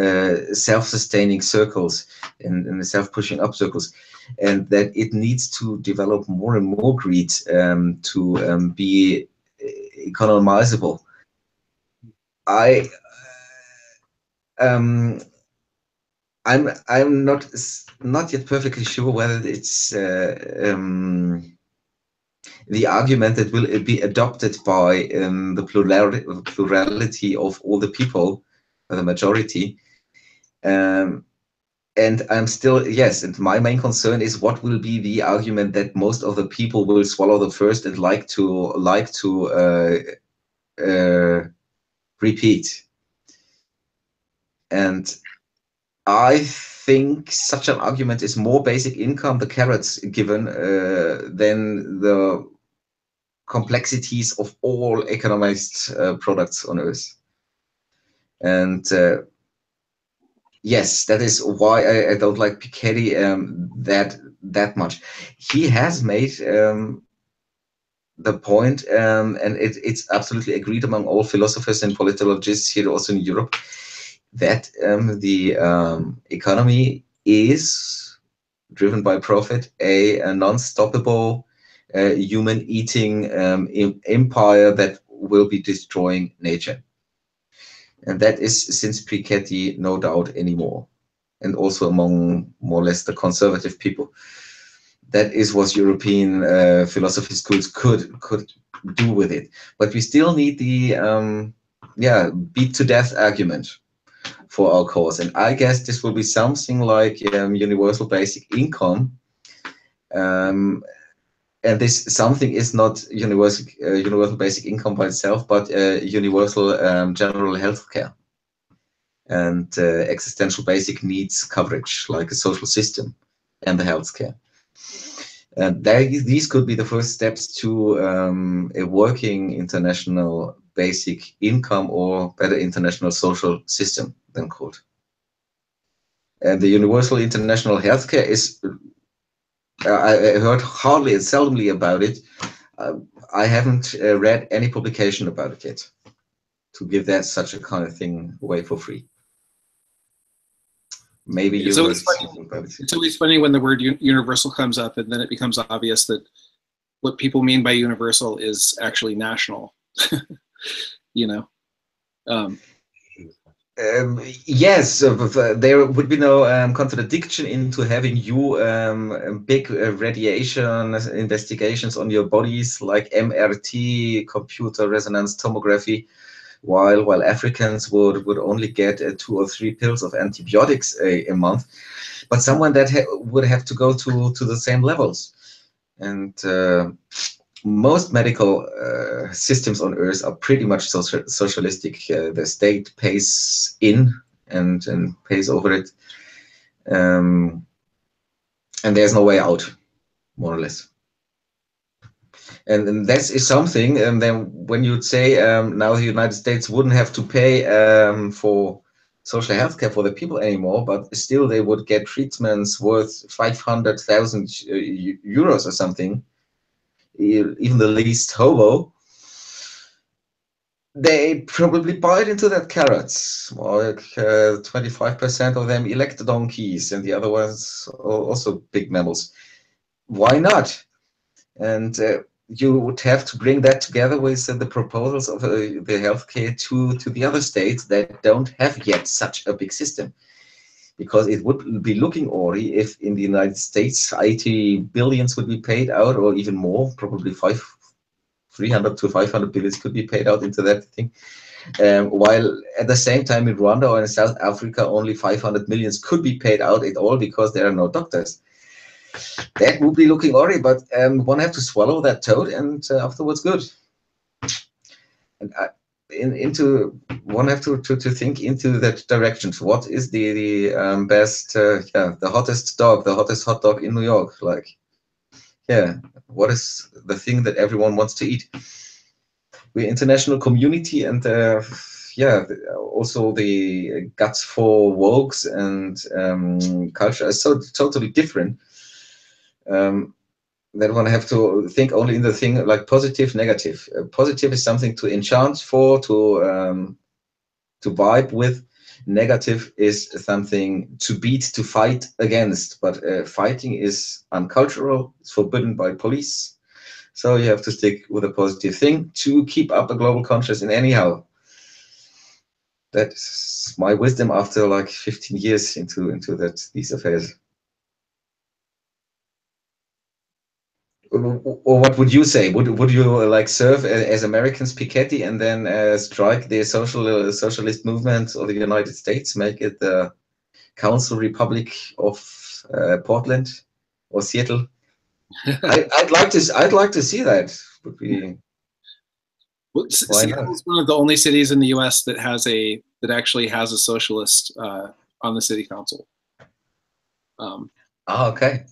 uh, self-sustaining circles and, and self-pushing up circles and that it needs to develop more and more greed um, to um, be economizable. I um, I'm I'm not not yet perfectly sure whether it's uh, um, the argument that will be adopted by um, the plurality of all the people, the majority. Um, and I'm still yes, and my main concern is what will be the argument that most of the people will swallow the first and like to like to uh, uh, repeat. And I think such an argument is more basic income, the carrots given, uh, than the complexities of all economized uh, products on earth. And uh, yes, that is why I, I don't like Piketty um, that that much. He has made um, the point, um, and it, it's absolutely agreed among all philosophers and politologists here, also in Europe, that um, the um, economy is driven by profit, a, a non-stoppable uh, human-eating um, empire that will be destroying nature. And that is since Piketty, no doubt anymore. And also among more or less the conservative people. That is what European uh, philosophy schools could could do with it. But we still need the um, yeah beat to death argument for our cause. And I guess this will be something like um, universal basic income. Um, and this something is not universal uh, universal basic income by itself, but uh, universal um, general health care and uh, existential basic needs coverage, like a social system and the health care. And these could be the first steps to um, a working international basic income or better international social system than called. And the universal international healthcare is, I heard hardly and seldomly about it. Uh, I haven't uh, read any publication about it yet to give that such a kind of thing away for free. Maybe you it's always, funny, it's always funny when the word universal comes up and then it becomes obvious that what people mean by universal is actually national you know um, um, yes, there would be no um, contradiction into having you um, big uh, radiation investigations on your bodies like MRT, computer resonance tomography, while while Africans would would only get uh, two or three pills of antibiotics a, a month, but someone that ha would have to go to to the same levels, and uh, most medical uh, systems on earth are pretty much social, socialistic. Uh, the state pays in and and pays over it, um, and there's no way out, more or less and, and that is something. And um, then when you'd say um, now the United States wouldn't have to pay um, for social health care for the people anymore, but still they would get treatments worth 500,000 uh, euros or something, even the least hobo, they probably bite into that carrots. Like 25% uh, of them elect donkeys and the other ones also big mammals. Why not? And uh, you would have to bring that together with uh, the proposals of uh, the healthcare to to the other states that don't have yet such a big system because it would be looking ori if in the united states 80 billions would be paid out or even more probably five 300 to 500 billions could be paid out into that thing um, while at the same time in rwanda or in south africa only 500 millions could be paid out at all because there are no doctors that would be looking alright, but um, one have to swallow that toad, and uh, afterwards good. And I, in, into one have to, to to think into that direction. What is the the um, best, uh, yeah, the hottest dog, the hottest hot dog in New York? Like, yeah, what is the thing that everyone wants to eat? We're international community, and uh, yeah, also the guts for wokes and um, culture is so totally different um, then one have to think only in the thing like positive, negative. Uh, positive is something to enchant for, to um, to vibe with. Negative is something to beat, to fight against. But uh, fighting is uncultural. It's forbidden by police. So you have to stick with a positive thing to keep up a global conscious in anyhow. That's my wisdom after like 15 years into into that these affairs. Or what would you say? Would would you uh, like serve as Americans Piketty and then uh, strike the social uh, socialist movement of the United States, make it the Council Republic of uh, Portland or Seattle? I, would like to. I'd like to see that. Would be. Well, Seattle is one of the only cities in the U.S. that has a that actually has a socialist uh, on the city council. Um, oh, okay.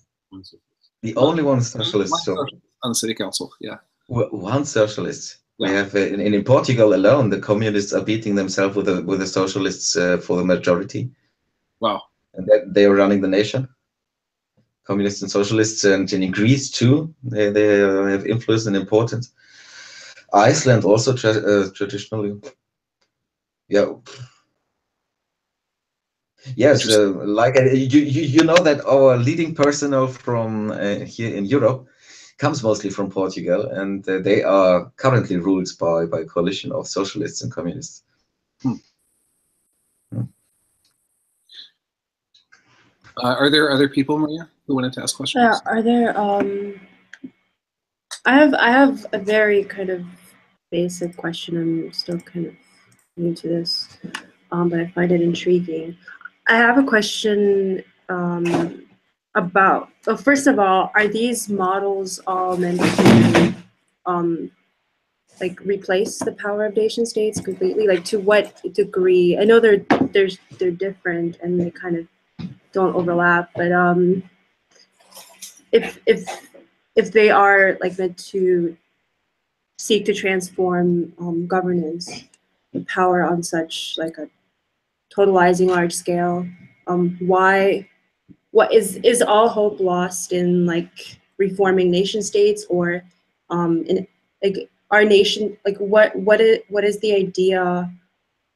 The only one socialist. One socialist on the city council, yeah. One socialist. Yeah. We have in, in Portugal alone, the communists are beating themselves with the with the socialists uh, for the majority. Wow. And that they are running the nation. Communists and socialists, and in Greece too, they, they have influence and importance. Iceland also tra uh, traditionally. Yeah, Yes, uh, like uh, you, you, you know that our leading personnel from uh, here in Europe comes mostly from Portugal, and uh, they are currently ruled by by a coalition of socialists and communists. Hmm. Hmm. Uh, are there other people, Maria, who wanted to ask questions? Yeah, are there? Um, I have I have a very kind of basic question. I'm still kind of new to this, um, but I find it intriguing. I have a question um, about, well, first of all, are these models all meant to um, like replace the power of nation states completely? Like to what degree? I know they're, they're, they're different and they kind of don't overlap, but um, if, if, if they are like meant to seek to transform um, governance, the power on such like a totalizing large scale um, why, what is is all hope lost in like reforming nation states or um, in like our nation like what what is what is the idea?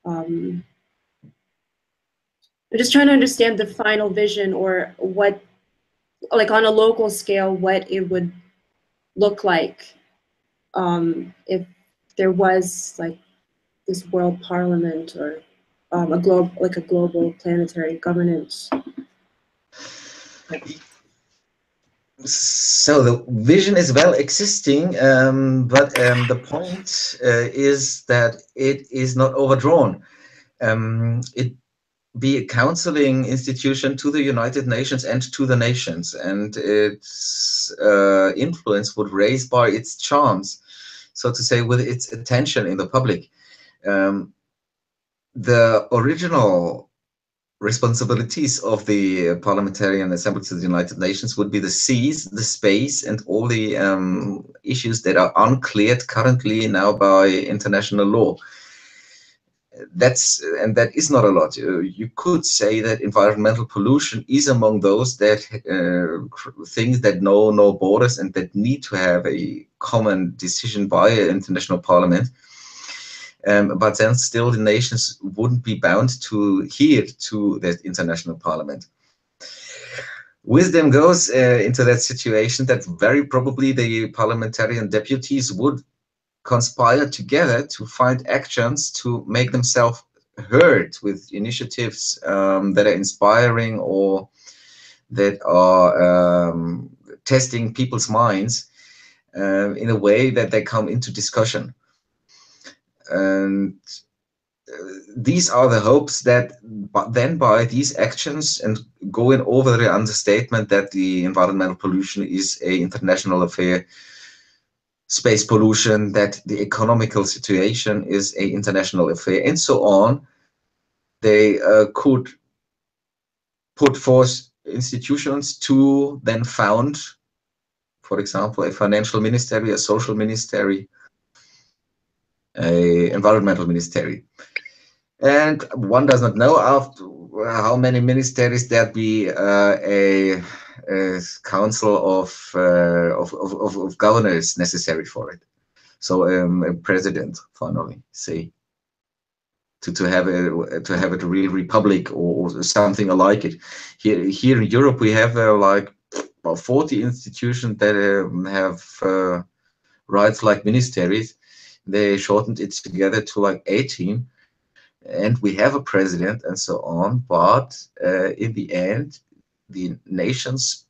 Um, I'm just trying to understand the final vision or what, like on a local scale, what it would look like um, if there was like this world parliament or um, a globe like a global planetary governance. So the vision is well existing, um, but um, the point uh, is that it is not overdrawn. Um, it be a counseling institution to the United Nations and to the nations, and its uh, influence would raise by its charms, so to say, with its attention in the public. Um, the original responsibilities of the Parliamentarian Assembly to the United Nations would be the seas, the space, and all the um, issues that are uncleared currently now by international law that's and that is not a lot. Uh, you could say that environmental pollution is among those that uh, things that know no borders and that need to have a common decision by an international parliament. Um, but then still the nations wouldn't be bound to hear to that international parliament. Wisdom goes uh, into that situation that very probably the parliamentarian deputies would conspire together to find actions to make themselves heard with initiatives um, that are inspiring or that are um, testing people's minds uh, in a way that they come into discussion. And uh, these are the hopes that but then by these actions and going over the understatement that the environmental pollution is a international affair. Space pollution, that the economical situation is a international affair, and so on, they uh, could put forth institutions to then found, for example, a financial ministry, a social ministry, environmental ministry. And one does not know after how many ministries there be uh, a uh, council of, uh, of, of, of, governors necessary for it. So um, a president finally, say, to, to have a to have a real republic or, or something like it. Here here in Europe we have uh, like about 40 institutions that um, have uh, rights like ministries. They shortened it together to like 18 and we have a president and so on. But uh, in the end, the nations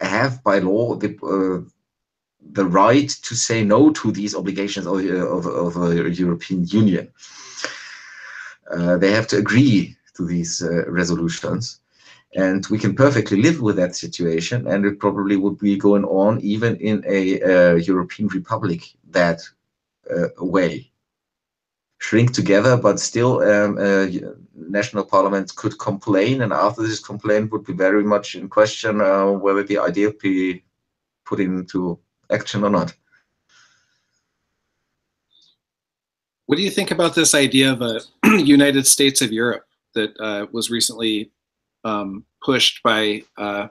have by law the uh, the right to say no to these obligations of, of, of a European Union. Uh, they have to agree to these uh, resolutions. And we can perfectly live with that situation. And it probably would be going on even in a uh, European Republic that uh, way shrink together, but still um, uh, national parliaments could complain, and after this complaint would be very much in question uh, whether the idea be put into action or not. What do you think about this idea of a United States of Europe that uh, was recently um, pushed by uh,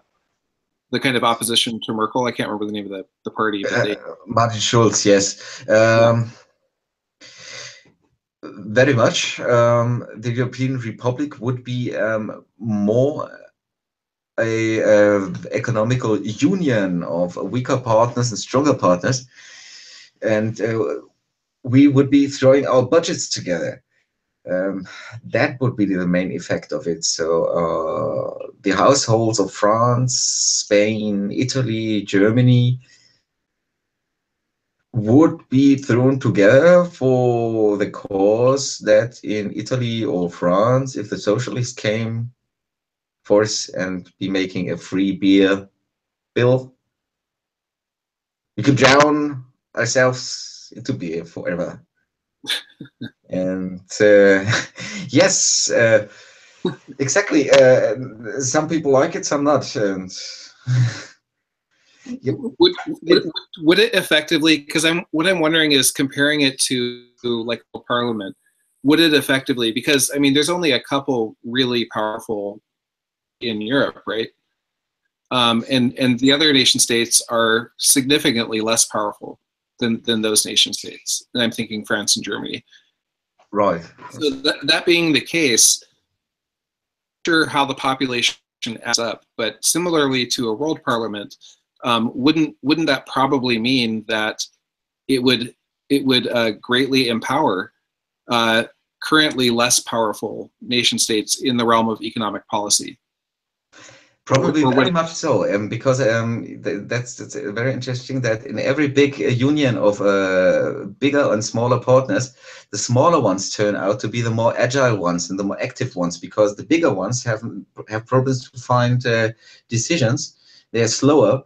the kind of opposition to Merkel? I can't remember the name of the, the party. But they... Uh, Martin Schulz, yes. Um, very much. Um, the European Republic would be um, more a, a, economical union of weaker partners and stronger partners, and uh, we would be throwing our budgets together. Um, that would be the main effect of it. So uh, the households of France, Spain, Italy, Germany would be thrown together for the cause that in Italy or France, if the socialists came force and be making a free beer bill, we could drown ourselves into beer forever. And uh, yes, uh, exactly. Uh, some people like it, some not. And would, would, would it effectively because i'm what i'm wondering is comparing it to like parliament would it effectively because i mean there's only a couple really powerful in Europe, right? Um, and and the other nation states are significantly less powerful than than those nation states. And I'm thinking France and Germany. Right. So that, that being the case, sure how the population adds up, but similarly to a world parliament, um, wouldn't wouldn't that probably mean that it would it would uh, greatly empower uh, currently less powerful nation states in the realm of economic policy? Probably very much so, um, because um, th- that's, that's very interesting that in every big uh, union of uh, bigger and smaller partners, the smaller ones turn out to be the more agile ones and the more active ones, because the bigger ones have have problems to find uh, decisions. They are slower,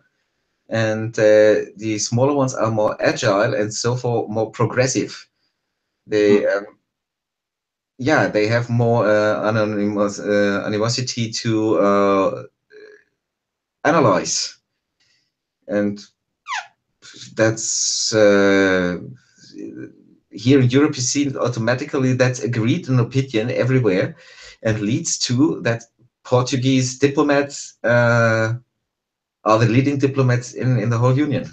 and uh, the smaller ones are more agile and so for more progressive. They um, yeah, they have more uh, anonymous, uh, animosity to uh, analyze. And that's uh, here in Europe, you see automatically that's agreed an opinion everywhere and leads to that Portuguese diplomats uh, are the leading diplomats in, in the whole union.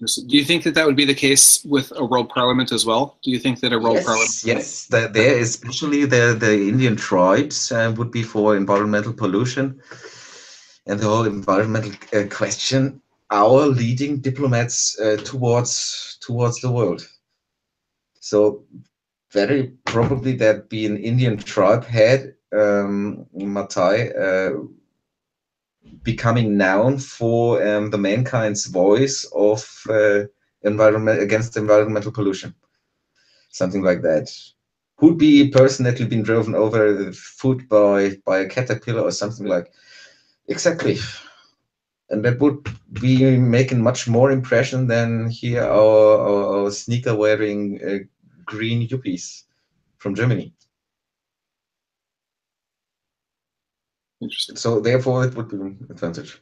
Do you think that that would be the case with a world parliament as well? Do you think that a world parliament? Yes, yes. The, there, especially the, the Indian tribes, uh, would be for environmental pollution and the whole environmental uh, question. Our leading diplomats uh, towards towards the world. So very probably that be an Indian tribe head, um, Matai, uh, becoming known for um, the mankind's voice of uh, environment against environmental pollution something like that. Could be a person that has been driven over the foot by by a caterpillar or something like. Exactly, and that would be making much more impression than here our our, our sneaker wearing uh, green yuppies from Germany. Interesting. So therefore, it would be an advantage.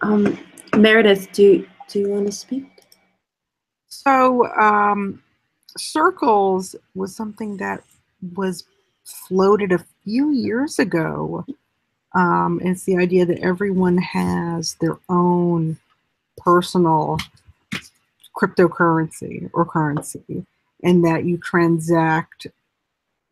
Um, Meredith, do do you want to speak? So, um, circles was something that was floated a few years ago. Um, it's the idea that everyone has their own personal cryptocurrency or currency, and that you transact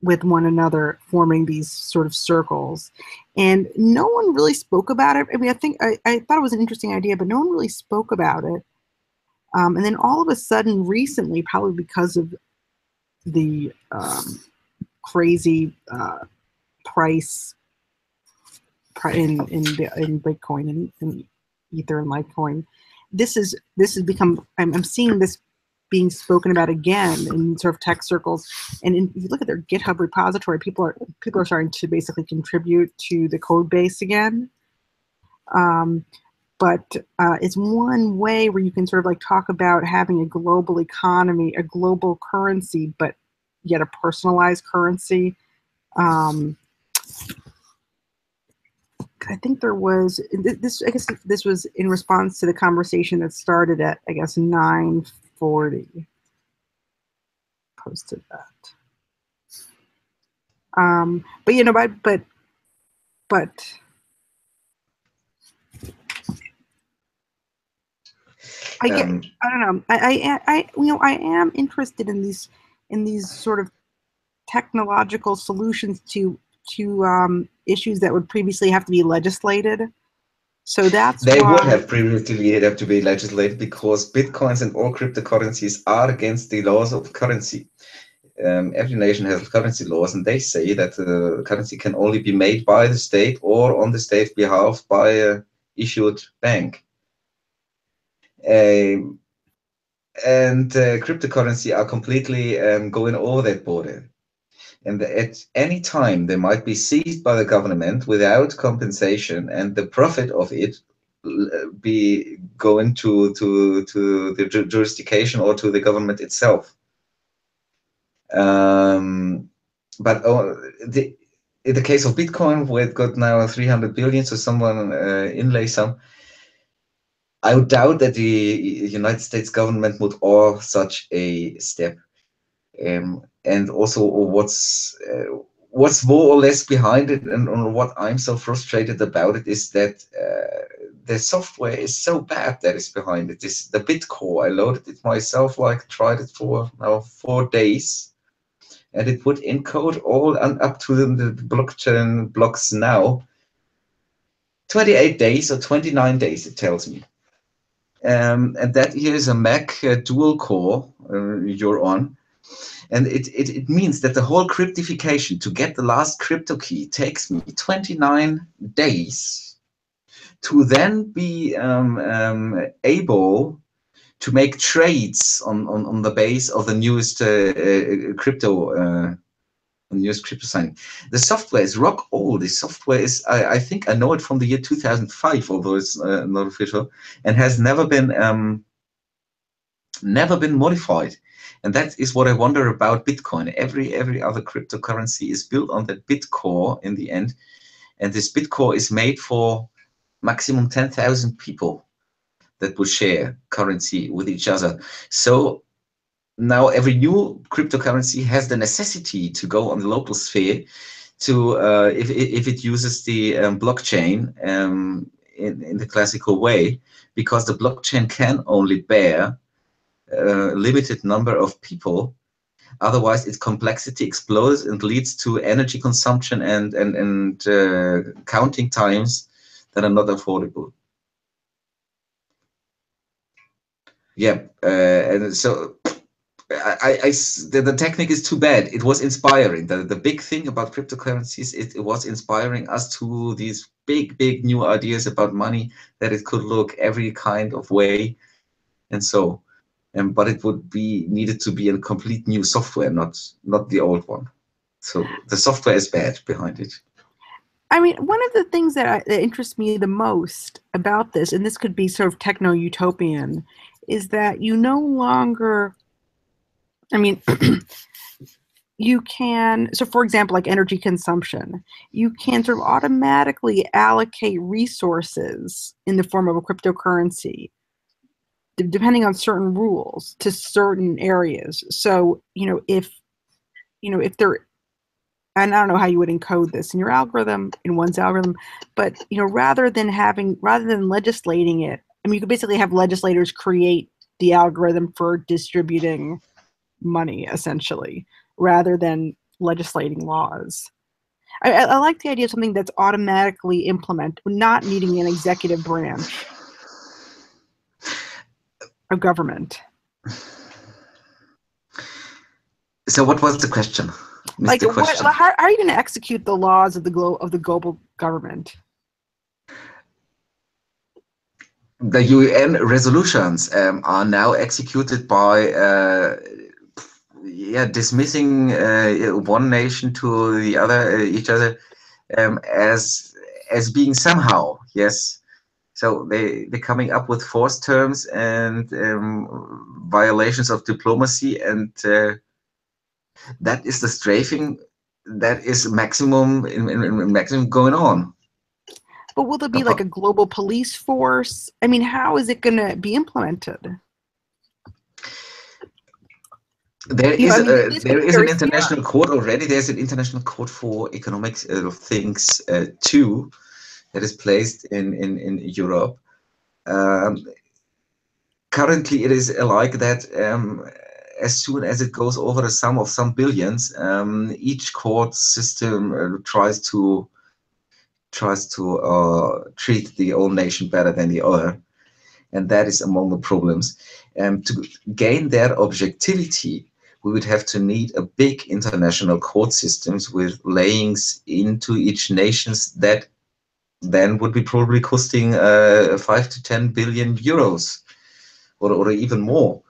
with one another, forming these sort of circles. And no one really spoke about it. I mean, I think I, I thought it was an interesting idea, but no one really spoke about it. Um, and then all of a sudden, recently, probably because of the um, crazy uh, price in in in Bitcoin and, Ether and Litecoin, this is this has become. I'm, I'm seeing this being spoken about again in sort of tech circles. And in, if you look at their GitHub repository, people are people are starting to basically contribute to the code base again. Um, but uh, it's one way where you can sort of like talk about having a global economy, a global currency, but yet a personalized currency. Um, I think there was this. I guess this was in response to the conversation that started at I guess nine forty. Posted that. Um, but you know, but but but I get. Um, I don't know. I, I, I, you know, I am interested in these, in these sort of technological solutions to to um, issues that would previously have to be legislated. So that's They why, would have previously have to be legislated because bitcoins and all cryptocurrencies are against the laws of currency. Um, every nation has currency laws, and they say that the currency can only be made by the state or on the state's behalf by a issued bank. Um, and uh, cryptocurrency are completely um, going over that border. And at any time, they might be seized by the government without compensation, and the profit of it be going to to to the jurisdiction or to the government itself. Um, but oh, the in the case of Bitcoin, it got now 300 billion, so someone uh, inlay some. I would doubt that the United States government would or such a step. Um, and also, what's uh, what's more or less behind it, and, what I'm so frustrated about it is that uh, the software is so bad that is behind it. This the Bitcore. I loaded it myself, like tried it for now four days, and it would encode all and up to the, the blockchain blocks now. 28 days or 29 days, it tells me. Um, and that here is a Mac uh, dual core uh, you're on. And it, it, it means that the whole cryptification to get the last crypto key takes me 29 days to then be um, um, able to make trades on, on, on the base of the newest uh, uh, crypto uh, newest crypto signing. The software is rock old. The software is, I, I think I know it from the year 2005, although it's uh, not official, and has never been um, never been modified. And that is what I wonder about Bitcoin. Every every other cryptocurrency is built on that Bitcore in the end, and this Bitcore is made for maximum 10,000 people that will share currency with each other. So now every new cryptocurrency has the necessity to go on the local sphere to uh, if, if it uses the um, blockchain um, in, in the classical way because the blockchain can only bear a limited number of people otherwise its complexity explodes and leads to energy consumption and and and uh, counting times that are not affordable yeah uh, and so I, I, the, the technique is too bad. It was inspiring. The, the big thing about cryptocurrencies, it, it was inspiring us to these big, big new ideas about money that it could look every kind of way. And so, um, but it would be needed to be a complete new software, not not the old one. So the software is bad behind it. I mean, one of the things that, I, that interests me the most about this, and this could be sort of techno utopian, is that you no longer I mean, you can, so for example, like energy consumption, you can sort of automatically allocate resources in the form of a cryptocurrency depending on certain rules to certain areas. So, you know, if, you know, if there, and I don't know how you would encode this in your algorithm, in one's algorithm, but, you know, rather than having, rather than legislating it, I mean, you could basically have legislators create the algorithm for distributing money essentially rather than legislating laws. I, I, like the idea of something that's automatically implemented, not needing an executive branch of government. So, what was the question? Missed like, the question. What, how, how, are you going to execute the laws of the glo- of the global government? The UN resolutions um, are now executed by uh, yeah dismissing uh, one nation to the other uh, each other um, as as being somehow yes so they they're coming up with force terms and um, violations of diplomacy and uh, that is the strafing that is maximum in, in, in maximum going on. But will there be like a global police force? I mean how is it going to be implemented? There is I mean, a, there is an international court already. There's an international court for economic uh, things uh, too, that is placed in in in Europe. Um, currently, it is like that. Um, as soon as it goes over a sum of some billions, um, each court system uh, tries to tries to uh, treat the old nation better than the other, and that is among the problems. Um, to gain their objectivity, we would have to need a big international court systems with layings into each nations that then would be probably costing uh, five to 10 billion euros or, or even more.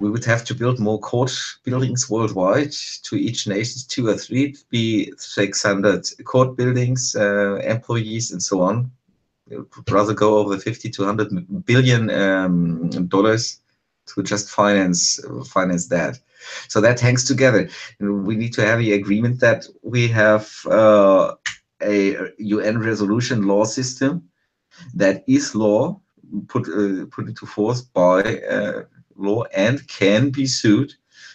We would have to build more court buildings worldwide to each nation, two or three, be 600 court buildings, uh, employees, and so on. It would rather go over 50 to 100 billion um, dollars to just finance finance that. So that hangs together. And we need to have the agreement that we have uh, a UN resolution law system that is law put uh, put into force by uh, law and can be sued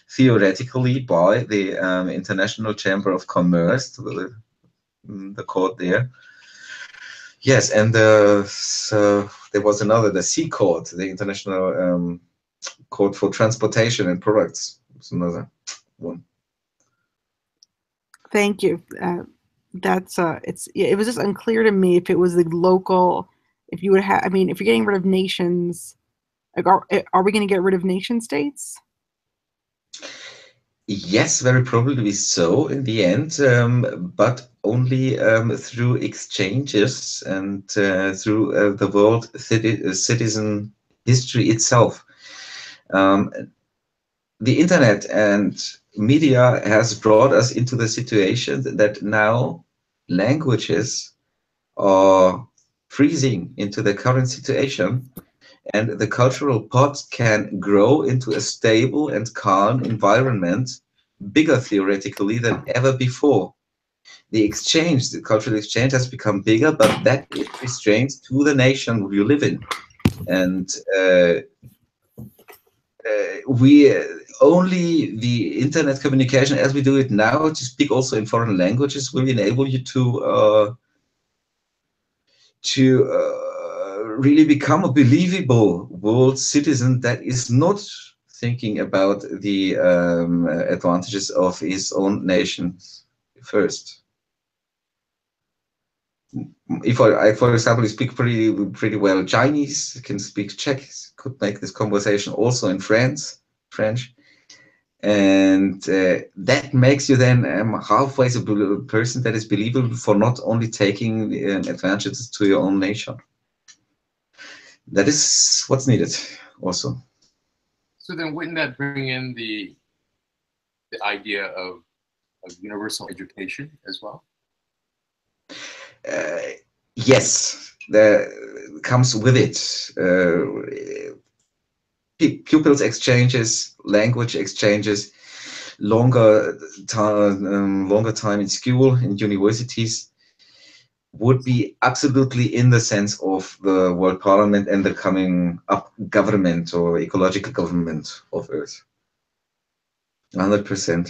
theoretically by the um, International Chamber of Commerce, the, the court there. Yes, and uh, so there was another, the Sea Court, the International um, Court for Transportation and Products. It's another one. Thank you. Uh, that's uh, it's it was just unclear to me if it was the local, if you would have. I mean, if you're getting rid of nations, like are are we going to get rid of nation states? Yes, very probably so in the end, um, but only um, through exchanges and uh, through uh, the world citizen history itself. Um, the internet and media has brought us into the situation that now languages are freezing into the current situation and the cultural pot can grow into a stable and calm environment, bigger theoretically than ever before. The exchange, the cultural exchange has become bigger, but that is restrained to the nation you live in. And uh, uh, we only the internet communication as we do it now to speak also in foreign languages will enable you to uh, to uh, really become a believable world citizen that is not thinking about the um, advantages of his own nation first. If I, I, for example, speak pretty pretty well Chinese, can speak Czech, could make this conversation also in France, French, and uh, that makes you then um, halfway a person that is believable for not only taking um, advantages to your own nation that is what's needed also. So then wouldn't that bring in the the idea of, of universal education as well? Uh, yes, that comes with it. Uh, pupils exchanges, language exchanges, longer time, um, longer time in school in universities would be absolutely in the sense of the world parliament and the coming up government or ecological government of earth. 100%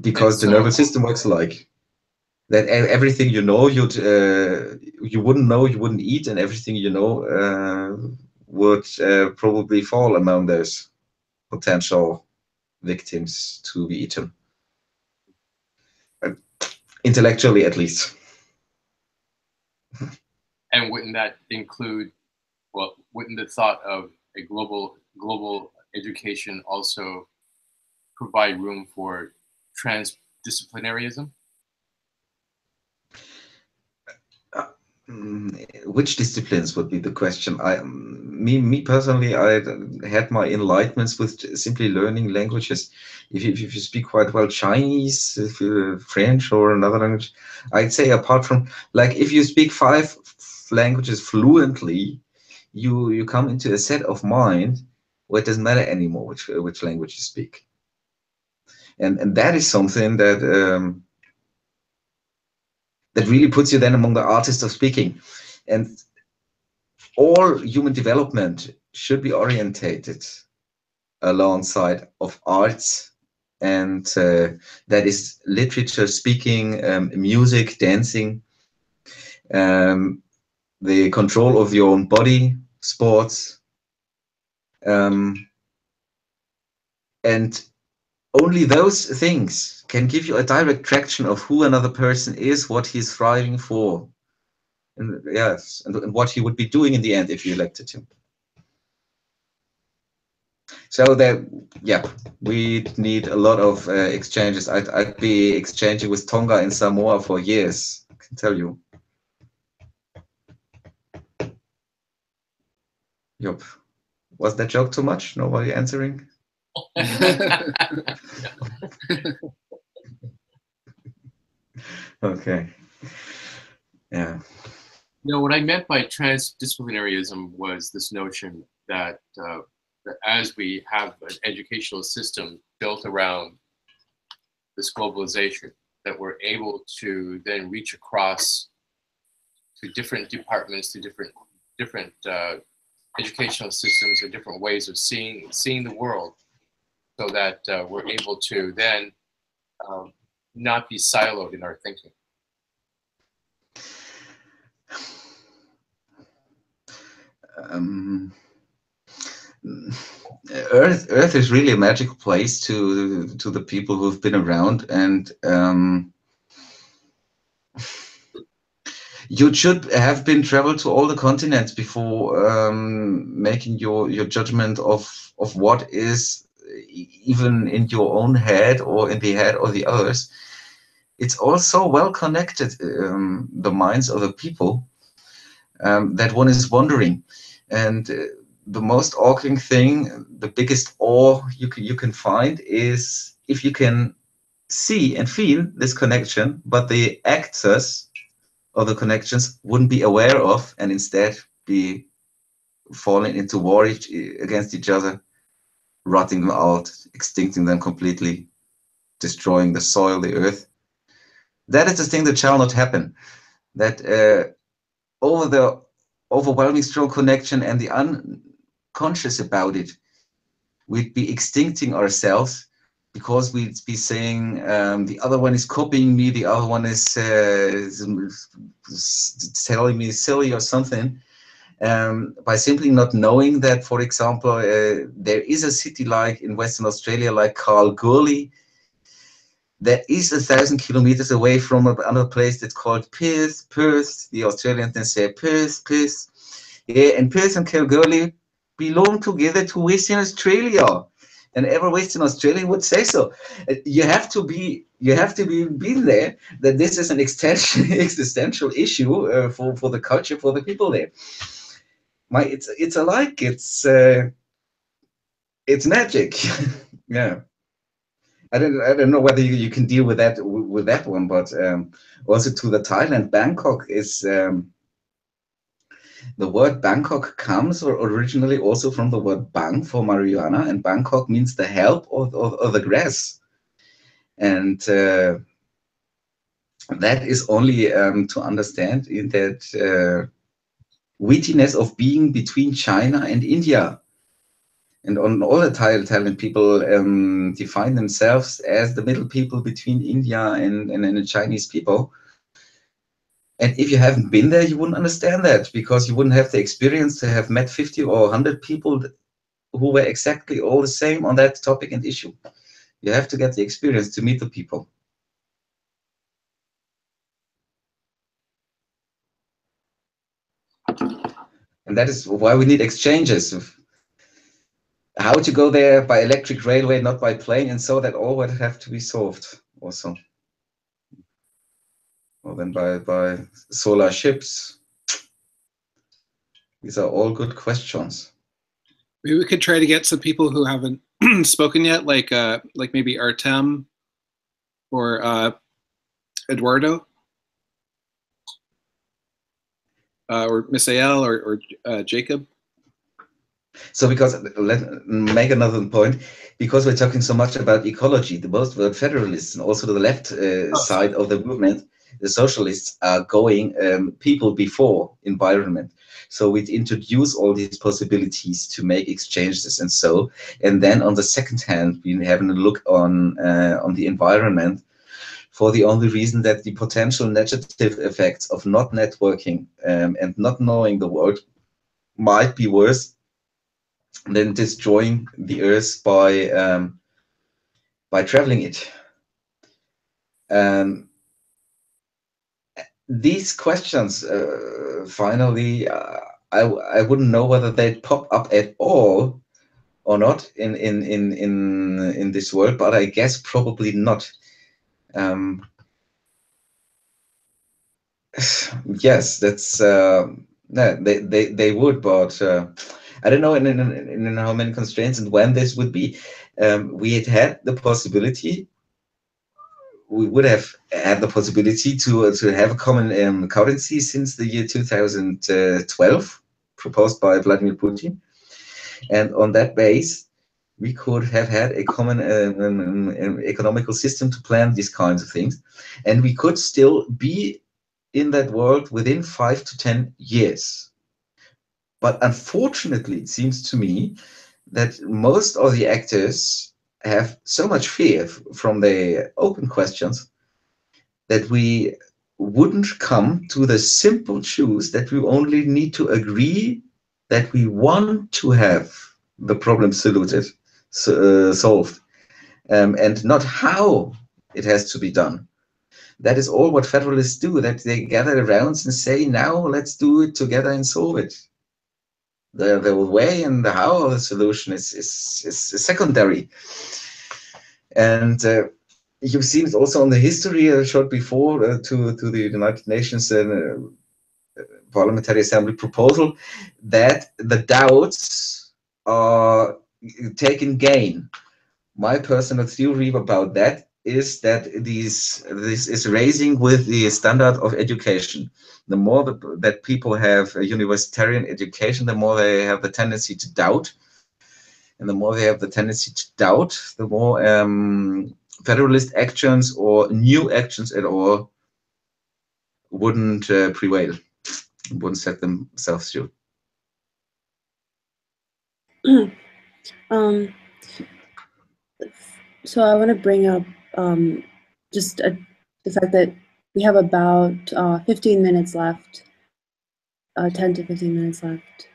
because so, the nervous system works like that everything you know you'd uh, you wouldn't know you wouldn't eat and everything you know uh, would uh, probably fall among those potential victims to be eaten uh, intellectually at least and wouldn't that include, well, wouldn't the thought of a global global education also provide room for transdisciplinaryism? Which disciplines would be the question? I me me personally i had my enlightenments with simply learning languages. If you, if you speak quite well chinese if you french or another language i'd say apart from like if you speak five languages fluently you you come into a set of mind where it doesn't matter anymore which which language you speak. And and that is something that um, that really puts you then among the artists of speaking. And all human development should be orientated alongside of arts and uh, that is literature, speaking, um, music, dancing, um, the control of your own body, sports, um, and only those things can give you a direct traction of who another person is, what he's striving for, and yes, and, and what he would be doing in the end if you elected him. So that, yeah, we need a lot of uh, exchanges. I'd, I'd be exchanging with Tonga and Samoa for years, I can tell you. Yup. Was that joke too much? Nobody answering? Okay. Yeah. No, what I meant by transdisciplinaryism was this notion that, uh, that as we have an educational system built around this globalization, that we're able to then reach across to different departments, to different different uh, educational systems or different ways of seeing seeing the world, so that uh, we're able to then um, not be siloed in our thinking. Um, Earth, Earth is really a magical place to to the people who've been around, and um, you should have been traveled to all the continents before um, making your your judgment of of what is even in your own head or in the head of the others. It's also well connected, um, the minds of the people, um, that one is wondering. And uh, the most awking thing, the biggest awe you can, you can find is if you can see and feel this connection, but the actors of the connections wouldn't be aware of and instead be falling into war against each other, rotting them out, extincting them completely, destroying the soil, the earth. That is the thing that shall not happen. That uh, over the overwhelming strong connection and the unconscious about it, we'd be extincting ourselves because we'd be saying um, the other one is copying me, the other one is, uh, is telling me silly or something. Um, by simply not knowing that, for example, uh, there is a city like in Western Australia, like Kalgoorlie, that is a thousand kilometers away from another place that's called Perth, Perth. The Australians then say Perth, Perth. Yeah, and Perth and Kalgoorlie belong together to Western Australia. And every Western Australian would say so. You have to be, you have to be been there that this is an existential issue uh, for for the culture for the people there. My, it's it's alike. It's uh, it's magic. yeah. I don't I don't know whether you, you can deal with that with that one, but um, also to the Thailand, Bangkok is um, the word Bangkok comes or originally also from the word bang for marijuana, and Bangkok means the help of, of, of the grass. And uh, that is only um, to understand in that uh, wittiness of being between China and India. And on all the Thailand people um, define themselves as the middle people between India and, and, and the Chinese people. And if you haven't been there, you wouldn't understand that because you wouldn't have the experience to have met 50 or 100 people who were exactly all the same on that topic and issue. You have to get the experience to meet the people. And that is why we need exchanges. How to go there by electric railway, not by plane, and so that all would have to be solved also or then by, by solar ships? These are all good questions. Maybe we could try to get some people who haven't spoken yet, like uh, like maybe Artem or uh, Eduardo uh, or Misael or, or uh, Jacob. So because let make another point, because we're talking so much about ecology, the most were federalists and also the left uh, oh. side of the movement the socialists are going um, people before environment. So we introduce all these possibilities to make exchanges and so, and then on the second hand, we having a look on uh, on the environment for the only reason that the potential negative effects of not networking um, and not knowing the world might be worse than destroying the earth by um, by traveling it. Um, these questions, uh, finally, uh, I, I wouldn't know whether they'd pop up at all or not in, in, in, in, in this world, but I guess probably not. Um, yes, that's, uh, yeah, they, they, they would, but uh, I don't know in, in, in, how many constraints and when this would be. Um, we had had the possibility we would have had the possibility to uh, to have a common um, currency since the year 2012, proposed by Vladimir Putin, and on that base, we could have had a common um, um, um, economical system to plan these kinds of things, and we could still be in that world within five to ten years. But unfortunately, it seems to me that most of the actors have so much fear from the open questions that we wouldn't come to the simple truth that we only need to agree that we want to have the problem uh, solved, um, and not how it has to be done. That is all what federalists do, that they gather around and say, now let's do it together and solve it. The, the way and the how of the solution is, is, is secondary. And uh, you've seen it also on the history I showed before uh, to, to the United Nations uh, Parliamentary Assembly proposal that the doubts are taken gain. My personal theory about that is that these this is raising with the standard of education. The more that, that people have a universitarian education, the more they have the tendency to doubt. And the more they have the tendency to doubt, the more um, federalist actions or new actions at all wouldn't uh, prevail, wouldn't set themselves through. um, so I want to bring up um, just a, the fact that we have about uh, 15 minutes left, uh, 10 to 15 minutes left.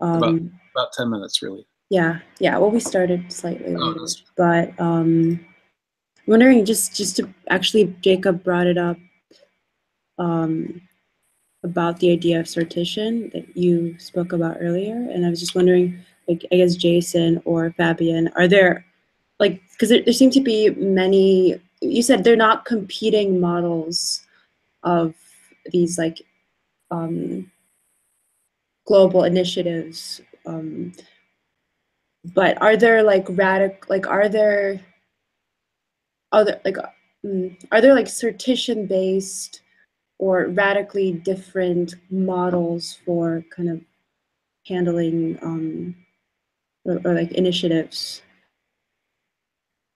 Um, about, about 10 minutes, really. Yeah, yeah. Well, we started slightly oh, later, but um, wondering just just to actually Jacob brought it up um, about the idea of sortition that you spoke about earlier, and I was just wondering, like, I guess Jason or Fabian, are there like because there, there seem to be many. You said they're not competing models of these like um, global initiatives. Um, but are there like radical like are there other like mm, are there like sortition based or radically different models for kind of handling um, or, or like initiatives?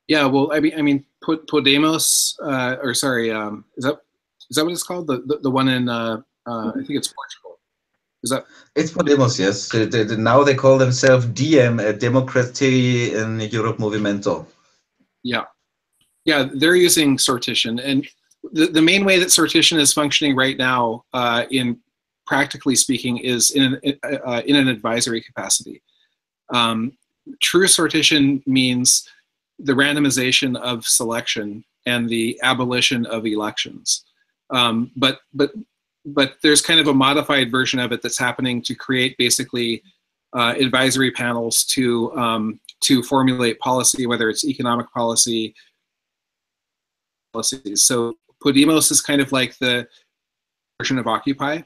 Yeah well i mean i mean podemos uh, or sorry um, is that is that what it's called? The the, the one in uh, uh, i think it's portugal. Is that it's podemos yes. The, the, the, now they call themselves DiEM uh, democracy in europe movimento. Yeah. Yeah, they're using sortition, and the, the main way that sortition is functioning right now, uh, in practically speaking, is in an, uh, in an advisory capacity. Um, true sortition means the randomization of selection and the abolition of elections. Um, but but but there's kind of a modified version of it that's happening to create basically uh, advisory panels to um, to formulate policy, whether it's economic policy, policies. So Podemos is kind of like the version of Occupy.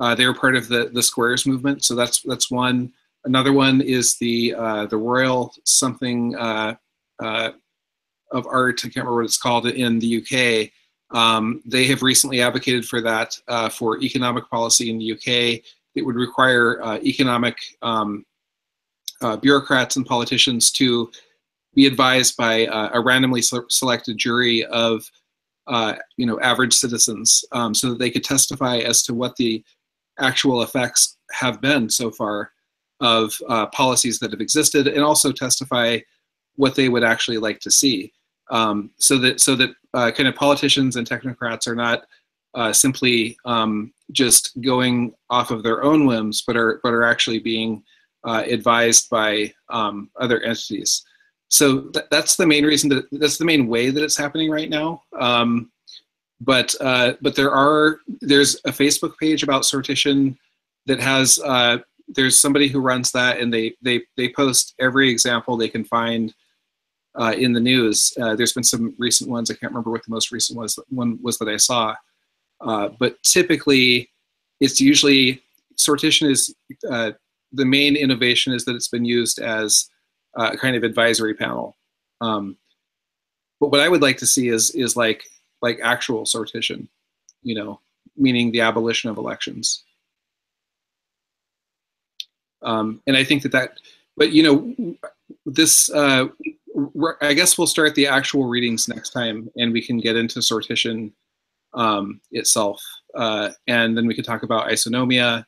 Uh, they're part of the the Squares movement, so that's that's one. Another one is the uh, the Royal something uh, uh of art. I can't remember what it's called in the UK. Um, they have recently advocated for that uh, for economic policy in the UK. It would require uh, economic um, bureaucrats and politicians to be advised by uh, a randomly selected jury of uh, you know average citizens um, so that they could testify as to what the actual effects have been so far of uh, policies that have existed and also testify what they would actually like to see um, so that so that uh, kind of politicians and technocrats are not uh, simply um, just going off of their own whims but are but are actually being uh, advised by um, other entities so th- that's the main reason that that's the main way that it's happening right now. Um, but uh, but there are there's a Facebook page about sortition that has uh, there's somebody who runs that and they they they post every example they can find uh, in the news. Uh, there's been some recent ones. I can't remember what the most recent was. One was that I saw. Uh, but typically, it's usually sortition is uh, the main innovation is that it's been used as a kind of advisory panel. Um, but what I would like to see is is like like actual sortition, you know, meaning the abolition of elections. Um, and I think that that, but you know, this uh, I guess we'll start the actual readings next time, and we can get into sortition um, itself, uh, and then we can talk about isonomia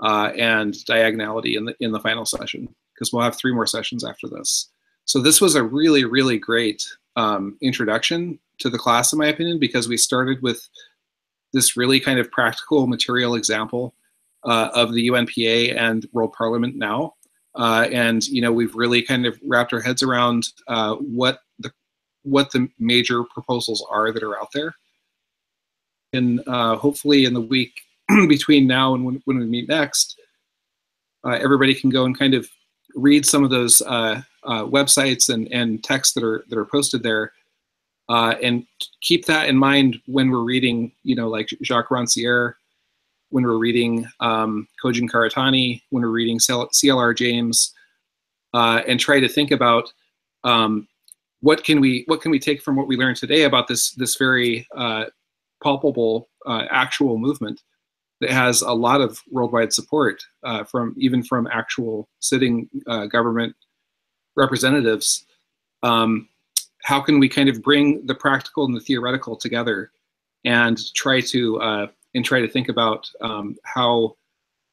uh, and diagonality in the in the final session because we'll have three more sessions after this. So this was a really really great um, introduction to the class, in my opinion, because we started with this really kind of practical material example uh, of the UNPA and World Parliament now. Uh, and you know we've really kind of wrapped our heads around uh, what the what the major proposals are that are out there. And uh, hopefully in the week between now and when, when we meet next, uh, everybody can go and kind of read some of those uh, websites and, and texts that are that are posted there and keep that in mind when we're reading, you know, like Jacques Rancière, when we're reading um, Kojin Karatani, when we're reading CLR James, uh, and try to think about um, what can we what can we take from what we learned today about this this very uh, palpable uh, actual movement that has a lot of worldwide support uh, from even from actual sitting uh, government representatives. Um, how can we kind of bring the practical and the theoretical together and try to uh, and try to think about um, how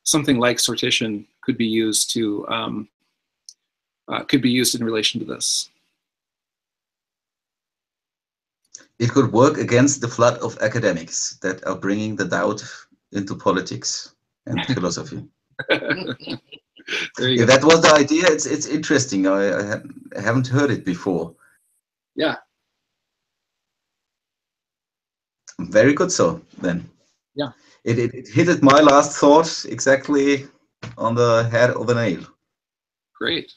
something like sortition could be used to um, uh, could be used in relation to this. It could work against the flood of academics that are bringing the doubt into politics and philosophy. if that was the idea, it's it's interesting. I, I haven't heard it before. Yeah. Very good. So then. Yeah. It, it, it hit my last thought exactly on the head of the nail. Great.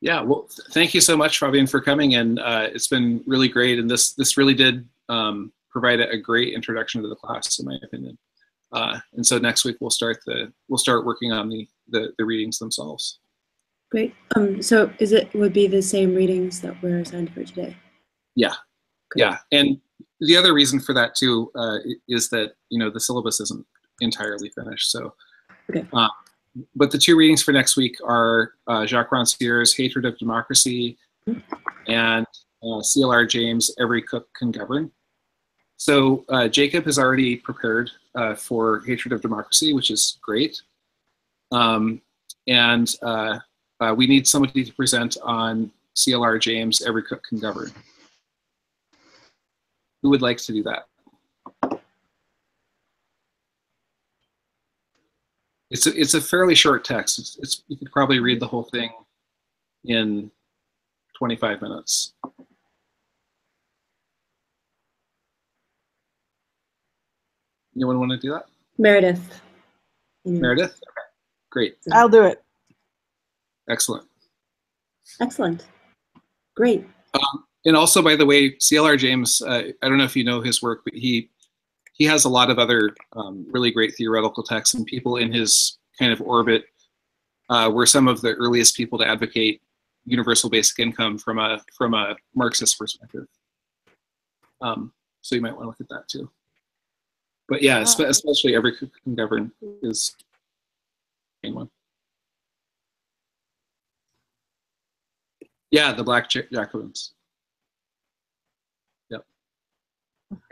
Yeah, well, thank you so much, Fabian, for coming, and uh, it's been really great. And this this really did um, provide a, a, great introduction to the class, in my opinion. Uh, and so next week we'll start the we'll start working on the the, the readings themselves. Great. Um, so is it would be the same readings that were assigned for today? Yeah. Yeah. And the other reason for that too uh, is that you know the syllabus isn't entirely finished. So, okay. Uh, but the two readings for next week are uh, Jacques Rancière's Hatred of Democracy and uh, CLR James Every Cook Can Govern. So uh, Jacob has already prepared uh, for Hatred of Democracy, which is great. Um, and uh, we need somebody to present on CLR James, Every Cook Can Govern. Who would like to do that? It's a, it's a fairly short text. It's, it's, you could probably read the whole thing in 25 minutes. Anyone want to do that? Meredith. Meredith? Okay, great. I'll do it. Excellent. Excellent. Great. Um, and also, by the way, CLR James, uh, I don't know if you know his work, but he he has a lot of other um, really great theoretical texts, and people in his kind of orbit uh, were some of the earliest people to advocate universal basic income from a from a Marxist perspective. Um, so you might want to look at that too. But yeah, especially every can govern is main one. Yeah, the Black Jacobins. Yep.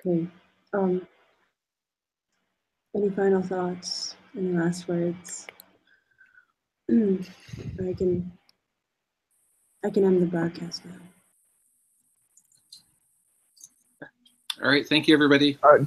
Okay. Um, any final thoughts? Any last words? I can I can end the broadcast now. All right. Thank you, everybody. Uh,